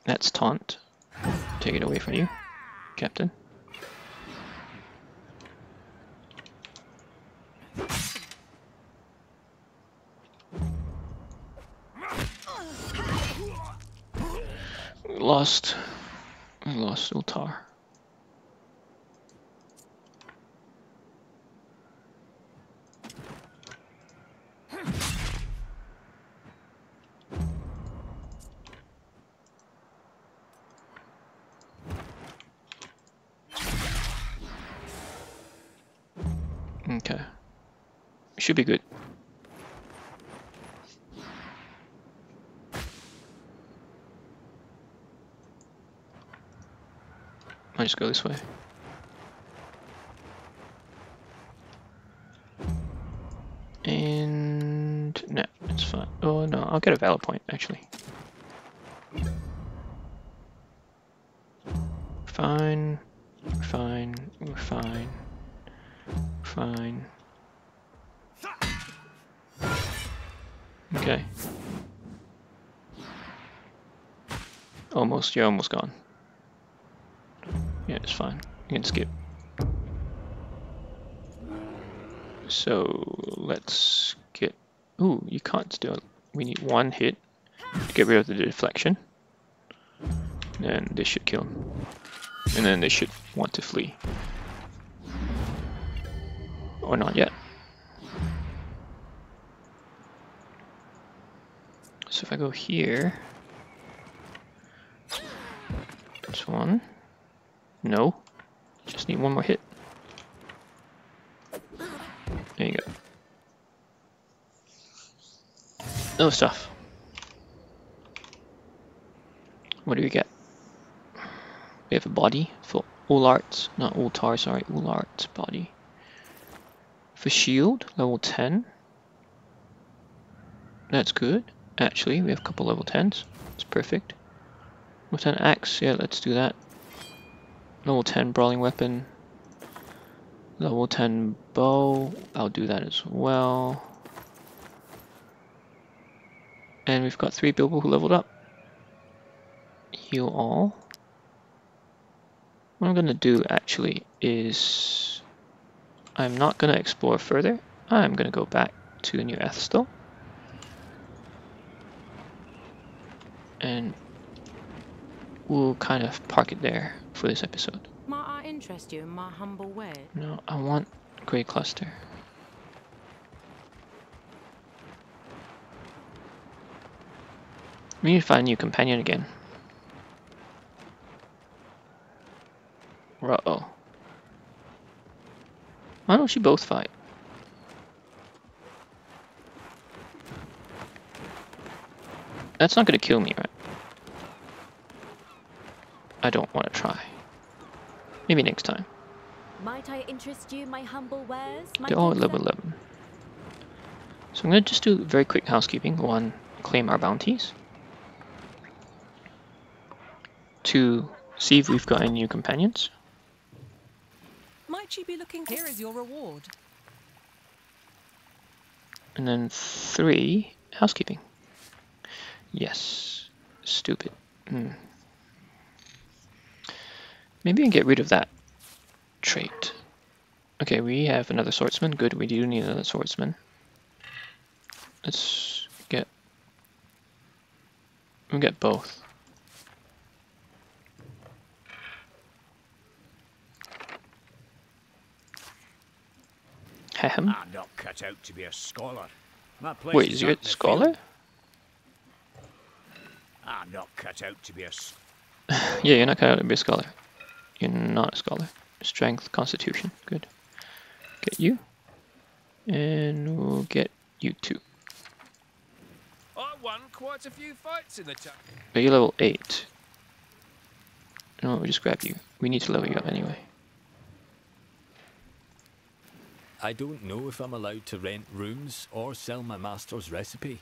That's taunt. Take it away from you, Captain. lost we lost Ultar. Okay. Should be good. I just go this way. And no, it's fine. Oh no, I'll get a valor point actually. Almost, you're almost gone. Yeah, it's fine. You can skip. So let's get. Ooh, you can't still. We need one hit to get rid of the deflection. And this should kill him. And then they should want to flee. Or not yet. So if I go here, one. No. Just need one more hit. There you go. No stuff. What do we get? We have a body for all arts, not Ultar, sorry, all arts body. For shield, level 10. That's good. Actually, we have a couple level 10s. It's perfect. With an axe, yeah, let's do that. Level 10 brawling weapon. Level 10 bow. I'll do that as well. And we've got three people who leveled up. Heal all. What I'm to do actually is I'm not to explore further. I'm to go back to the New Ethstal. And we'll kind of park it there for this episode. Might I interest you in my humble way? No, I want Grey Cluster. We need to find a new companion again. Uh-oh. Why don't you both fight? That's not gonna kill me, right? I don't want to try. Maybe next time. Might I interest you, my humble wares? My They're all at level 11. So I'm going to just do very quick housekeeping. One, claim our bounties. Two, see if we've got any new companions. Might you be looking? Here is your reward. And then three, housekeeping. Yes, stupid. Hmm. Maybe I can get rid of that trait. Okay, we have another swordsman. Good, we do need another swordsman. Let's get... We'll get both. Ahem. I'm not cut out to be a scholar. Wait, is is you out a scholar? field. I'm not cut out to be a [laughs] Yeah, you're not going to be a scholar. You're not a scholar. Strength, constitution. Good. Get you. And we'll get you too. I won quite a few fights in the town. But you're level 8. No, we'll just grab you. We need to level you up anyway. I don't know if I'm allowed to rent rooms or sell my master's recipe.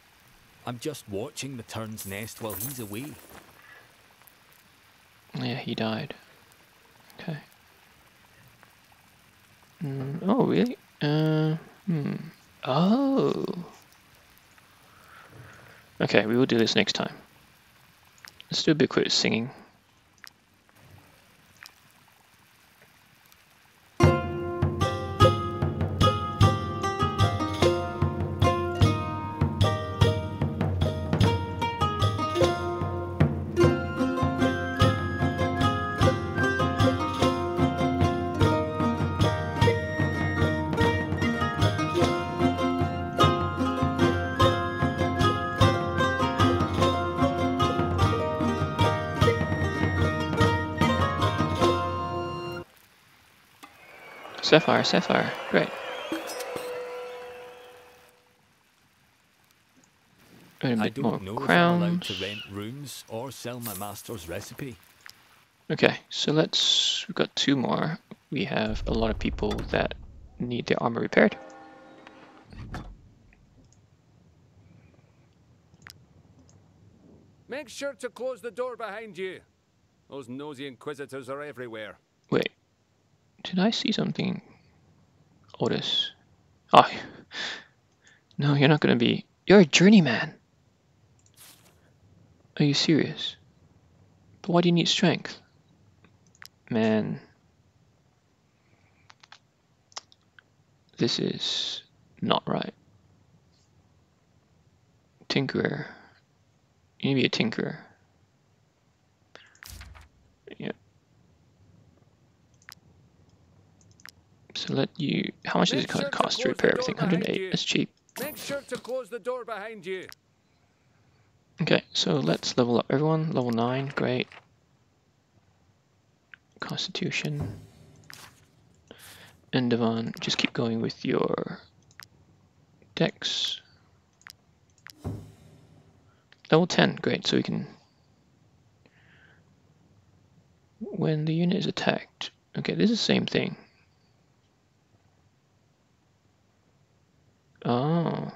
I'm just watching the turn's nest while he's away. Yeah, he died. Mm, oh, really? Uh, hmm. Oh. Okay, we will do this next time. Let's do a bit quick singing. Sapphire, Sapphire, great. And a I bit more don't know if I'm allowed crowns. to rent rooms or sell my master's recipe. Okay, so let's. We've got two more. We have a lot of people that need their armor repaired. Make sure to close the door behind you. Those nosy inquisitors are everywhere. Wait, did I see something? Otis. Oh, no, you're not gonna be. You're a journeyman. Are you serious? But why do you need strength? Man. This is not right. Tinkerer. You need to be a tinkerer. Yeah. So let you. How much does it Make sure to cost to the repair everything? 108. you. That's cheap. Make sure to close the door behind you. Okay, so let's level up everyone. Level 9, great. Constitution. And Devon, just keep going with your dex. Level 10, great, so we can... When the unit is attacked... Okay, this is the same thing. Oh.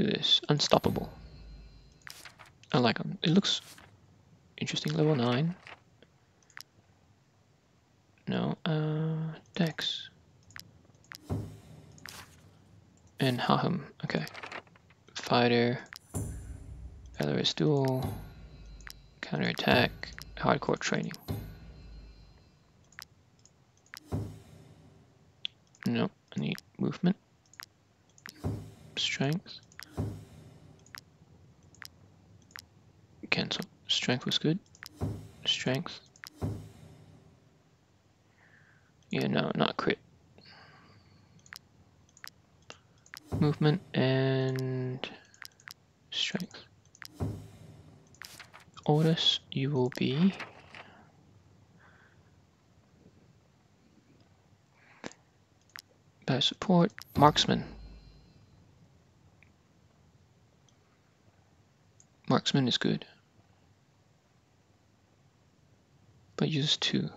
do this. Unstoppable. I like them. It looks interesting. Level 9. No, uh, Dex. And Hahum. Okay. Fighter. Valorous Duel. Counterattack. Hardcore training. Nope, I need movement. Strength. Cancel. Strength was good. Strength. Yeah, no, not crit. Movement and strength. Otis, you will be Better support. Marksman. Marksman is good. But use two.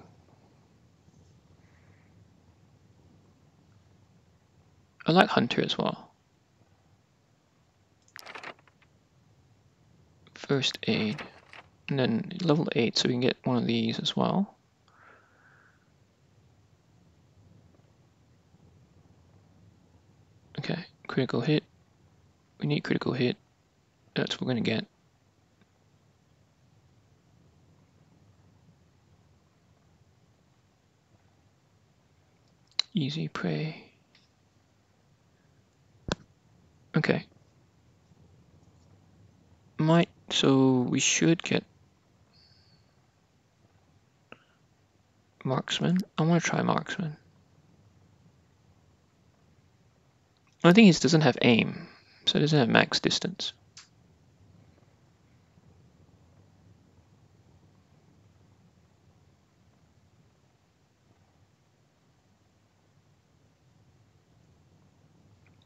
I like Hunter as well. First aid. And then level 8, so we can get one of these as well. Okay, critical hit. We need critical hit. That's what we're going to get. Easy prey. Okay. Might, so we should get marksman. I want to try marksman. I think he doesn't have aim, so it doesn't have max distance.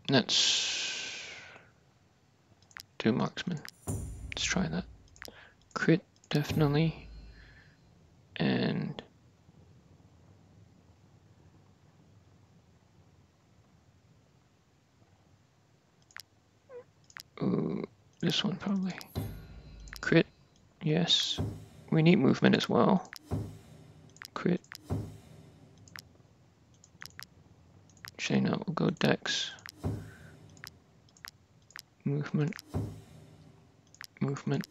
Let's do marksman. Let's try that. Crit, definitely. And Ooh, this one probably. Crit, yes. We need movement as well. Crit. Shayna, we'll go dex movement, movement,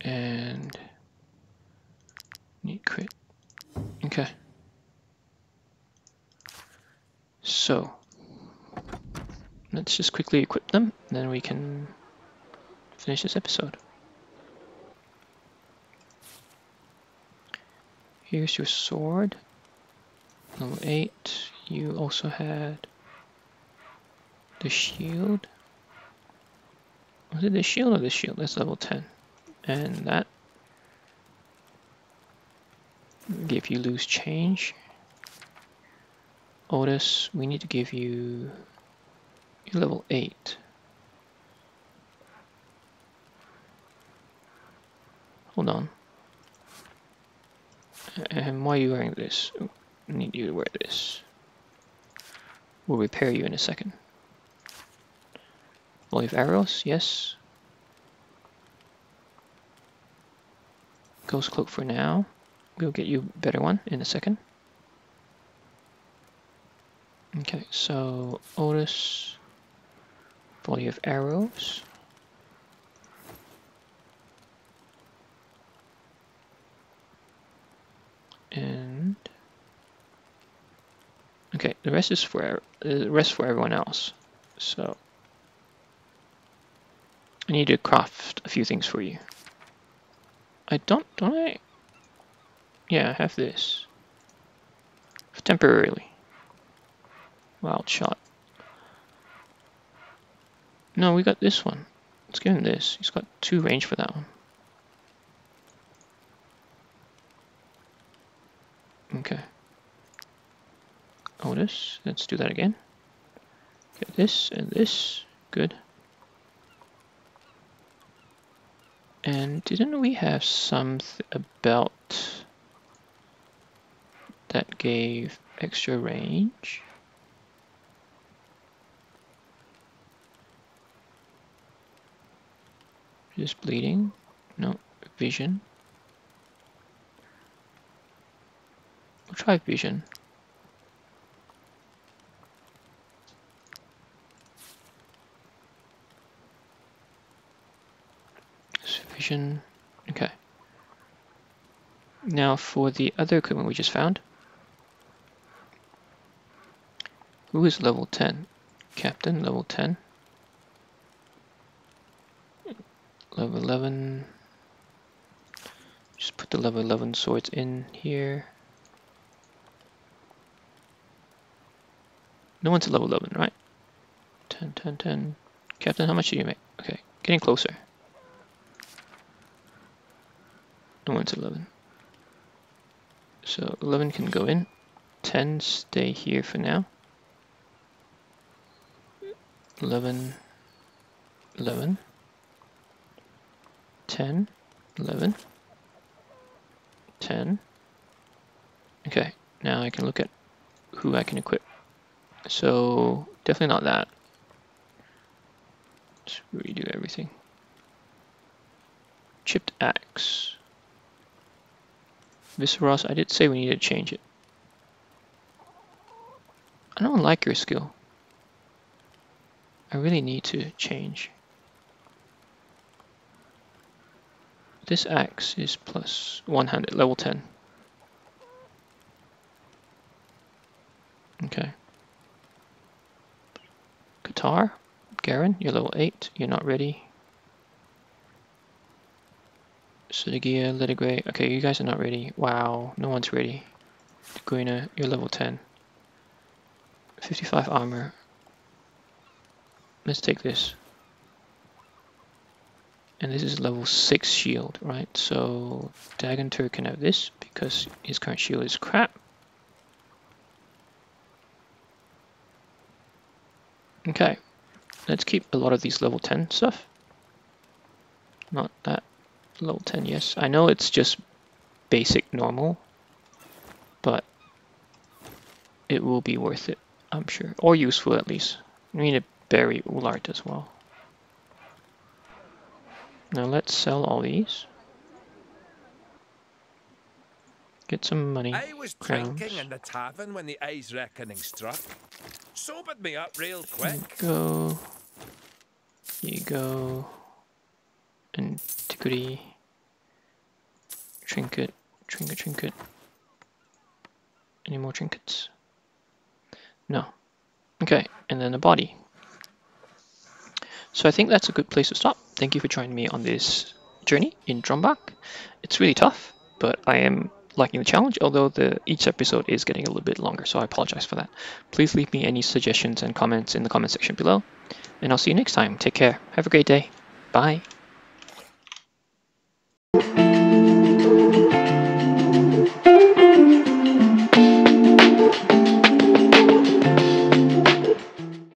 and need crit. Okay. So, let's just quickly equip them, then we can finish this episode. Here's your sword. Level 8. You also had the shield. Was it the shield or the shield? That's level 10. And that give you loose change. Otis, we need to give you level 8. Hold on. Uh, and why are you wearing this? I need you to wear this. We'll repair you in a second. Olive arrows, yes. Ghost cloak for now. We'll get you a better one in a second. Okay, so Otis, volley of arrows. And okay, the rest is for uh, the rest for everyone else. So I need to craft a few things for you. I don't, don't I? Yeah, I have this. Temporarily. Wild shot. No, we got this one. Let's give him this. He's got two range for that one. Okay. Oh, Otis, let's do that again. Get this and this. Good. And didn't we have something about that gave extra range? Just bleeding? No. Vision? We'll try vision. vision. Okay. Now for the other equipment we just found. Who is level 10? Captain, level 10. Level 11. Just put the level 11 swords in here. No one's at level 11, right? 10, 10, 10. Captain, how much do you make? Okay, getting closer. No one's 11. So 11 can go in. 10 stay here for now. 11, 11, 10, 11, 10. Okay, now I can look at who I can equip. So definitely not that. Let's redo everything. Chipped axe. Viseros, I did say we need to change it. I don't like your skill. I really need to change. This axe is plus 100, level 10. Okay. Guitar, Garen, you're level 8, you're not ready. Sudagia, Litigray, okay, you guys are not ready. Wow, no one's ready. Deguina, you're level 10. 55 armor. Let's take this. And this is level 6 shield, right? So Dagantur can have this because his current shield is crap. Okay, let's keep a lot of these level 10 stuff. Not that level 10, yes. I know it's just basic normal, but it will be worth it, I'm sure. Or useful at least. We need to bury Ullart as well. Now let's sell all these. Get some money. I was crowns. drinking in the tavern when the Eye's Reckoning struck. Sobered me up real quick. You Go. Here you go. Antiquity. Trinket. Trinket, trinket. Any more trinkets? No. Okay, and then the body. So I think that's a good place to stop. Thank you for joining me on this journey in Drombach. It's really tough, but I am liking the challenge, although the each episode is getting a little bit longer, so I apologize for that. Please leave me any suggestions and comments in the comment section below, and I'll see you next time. Take care. Have a great day. Bye.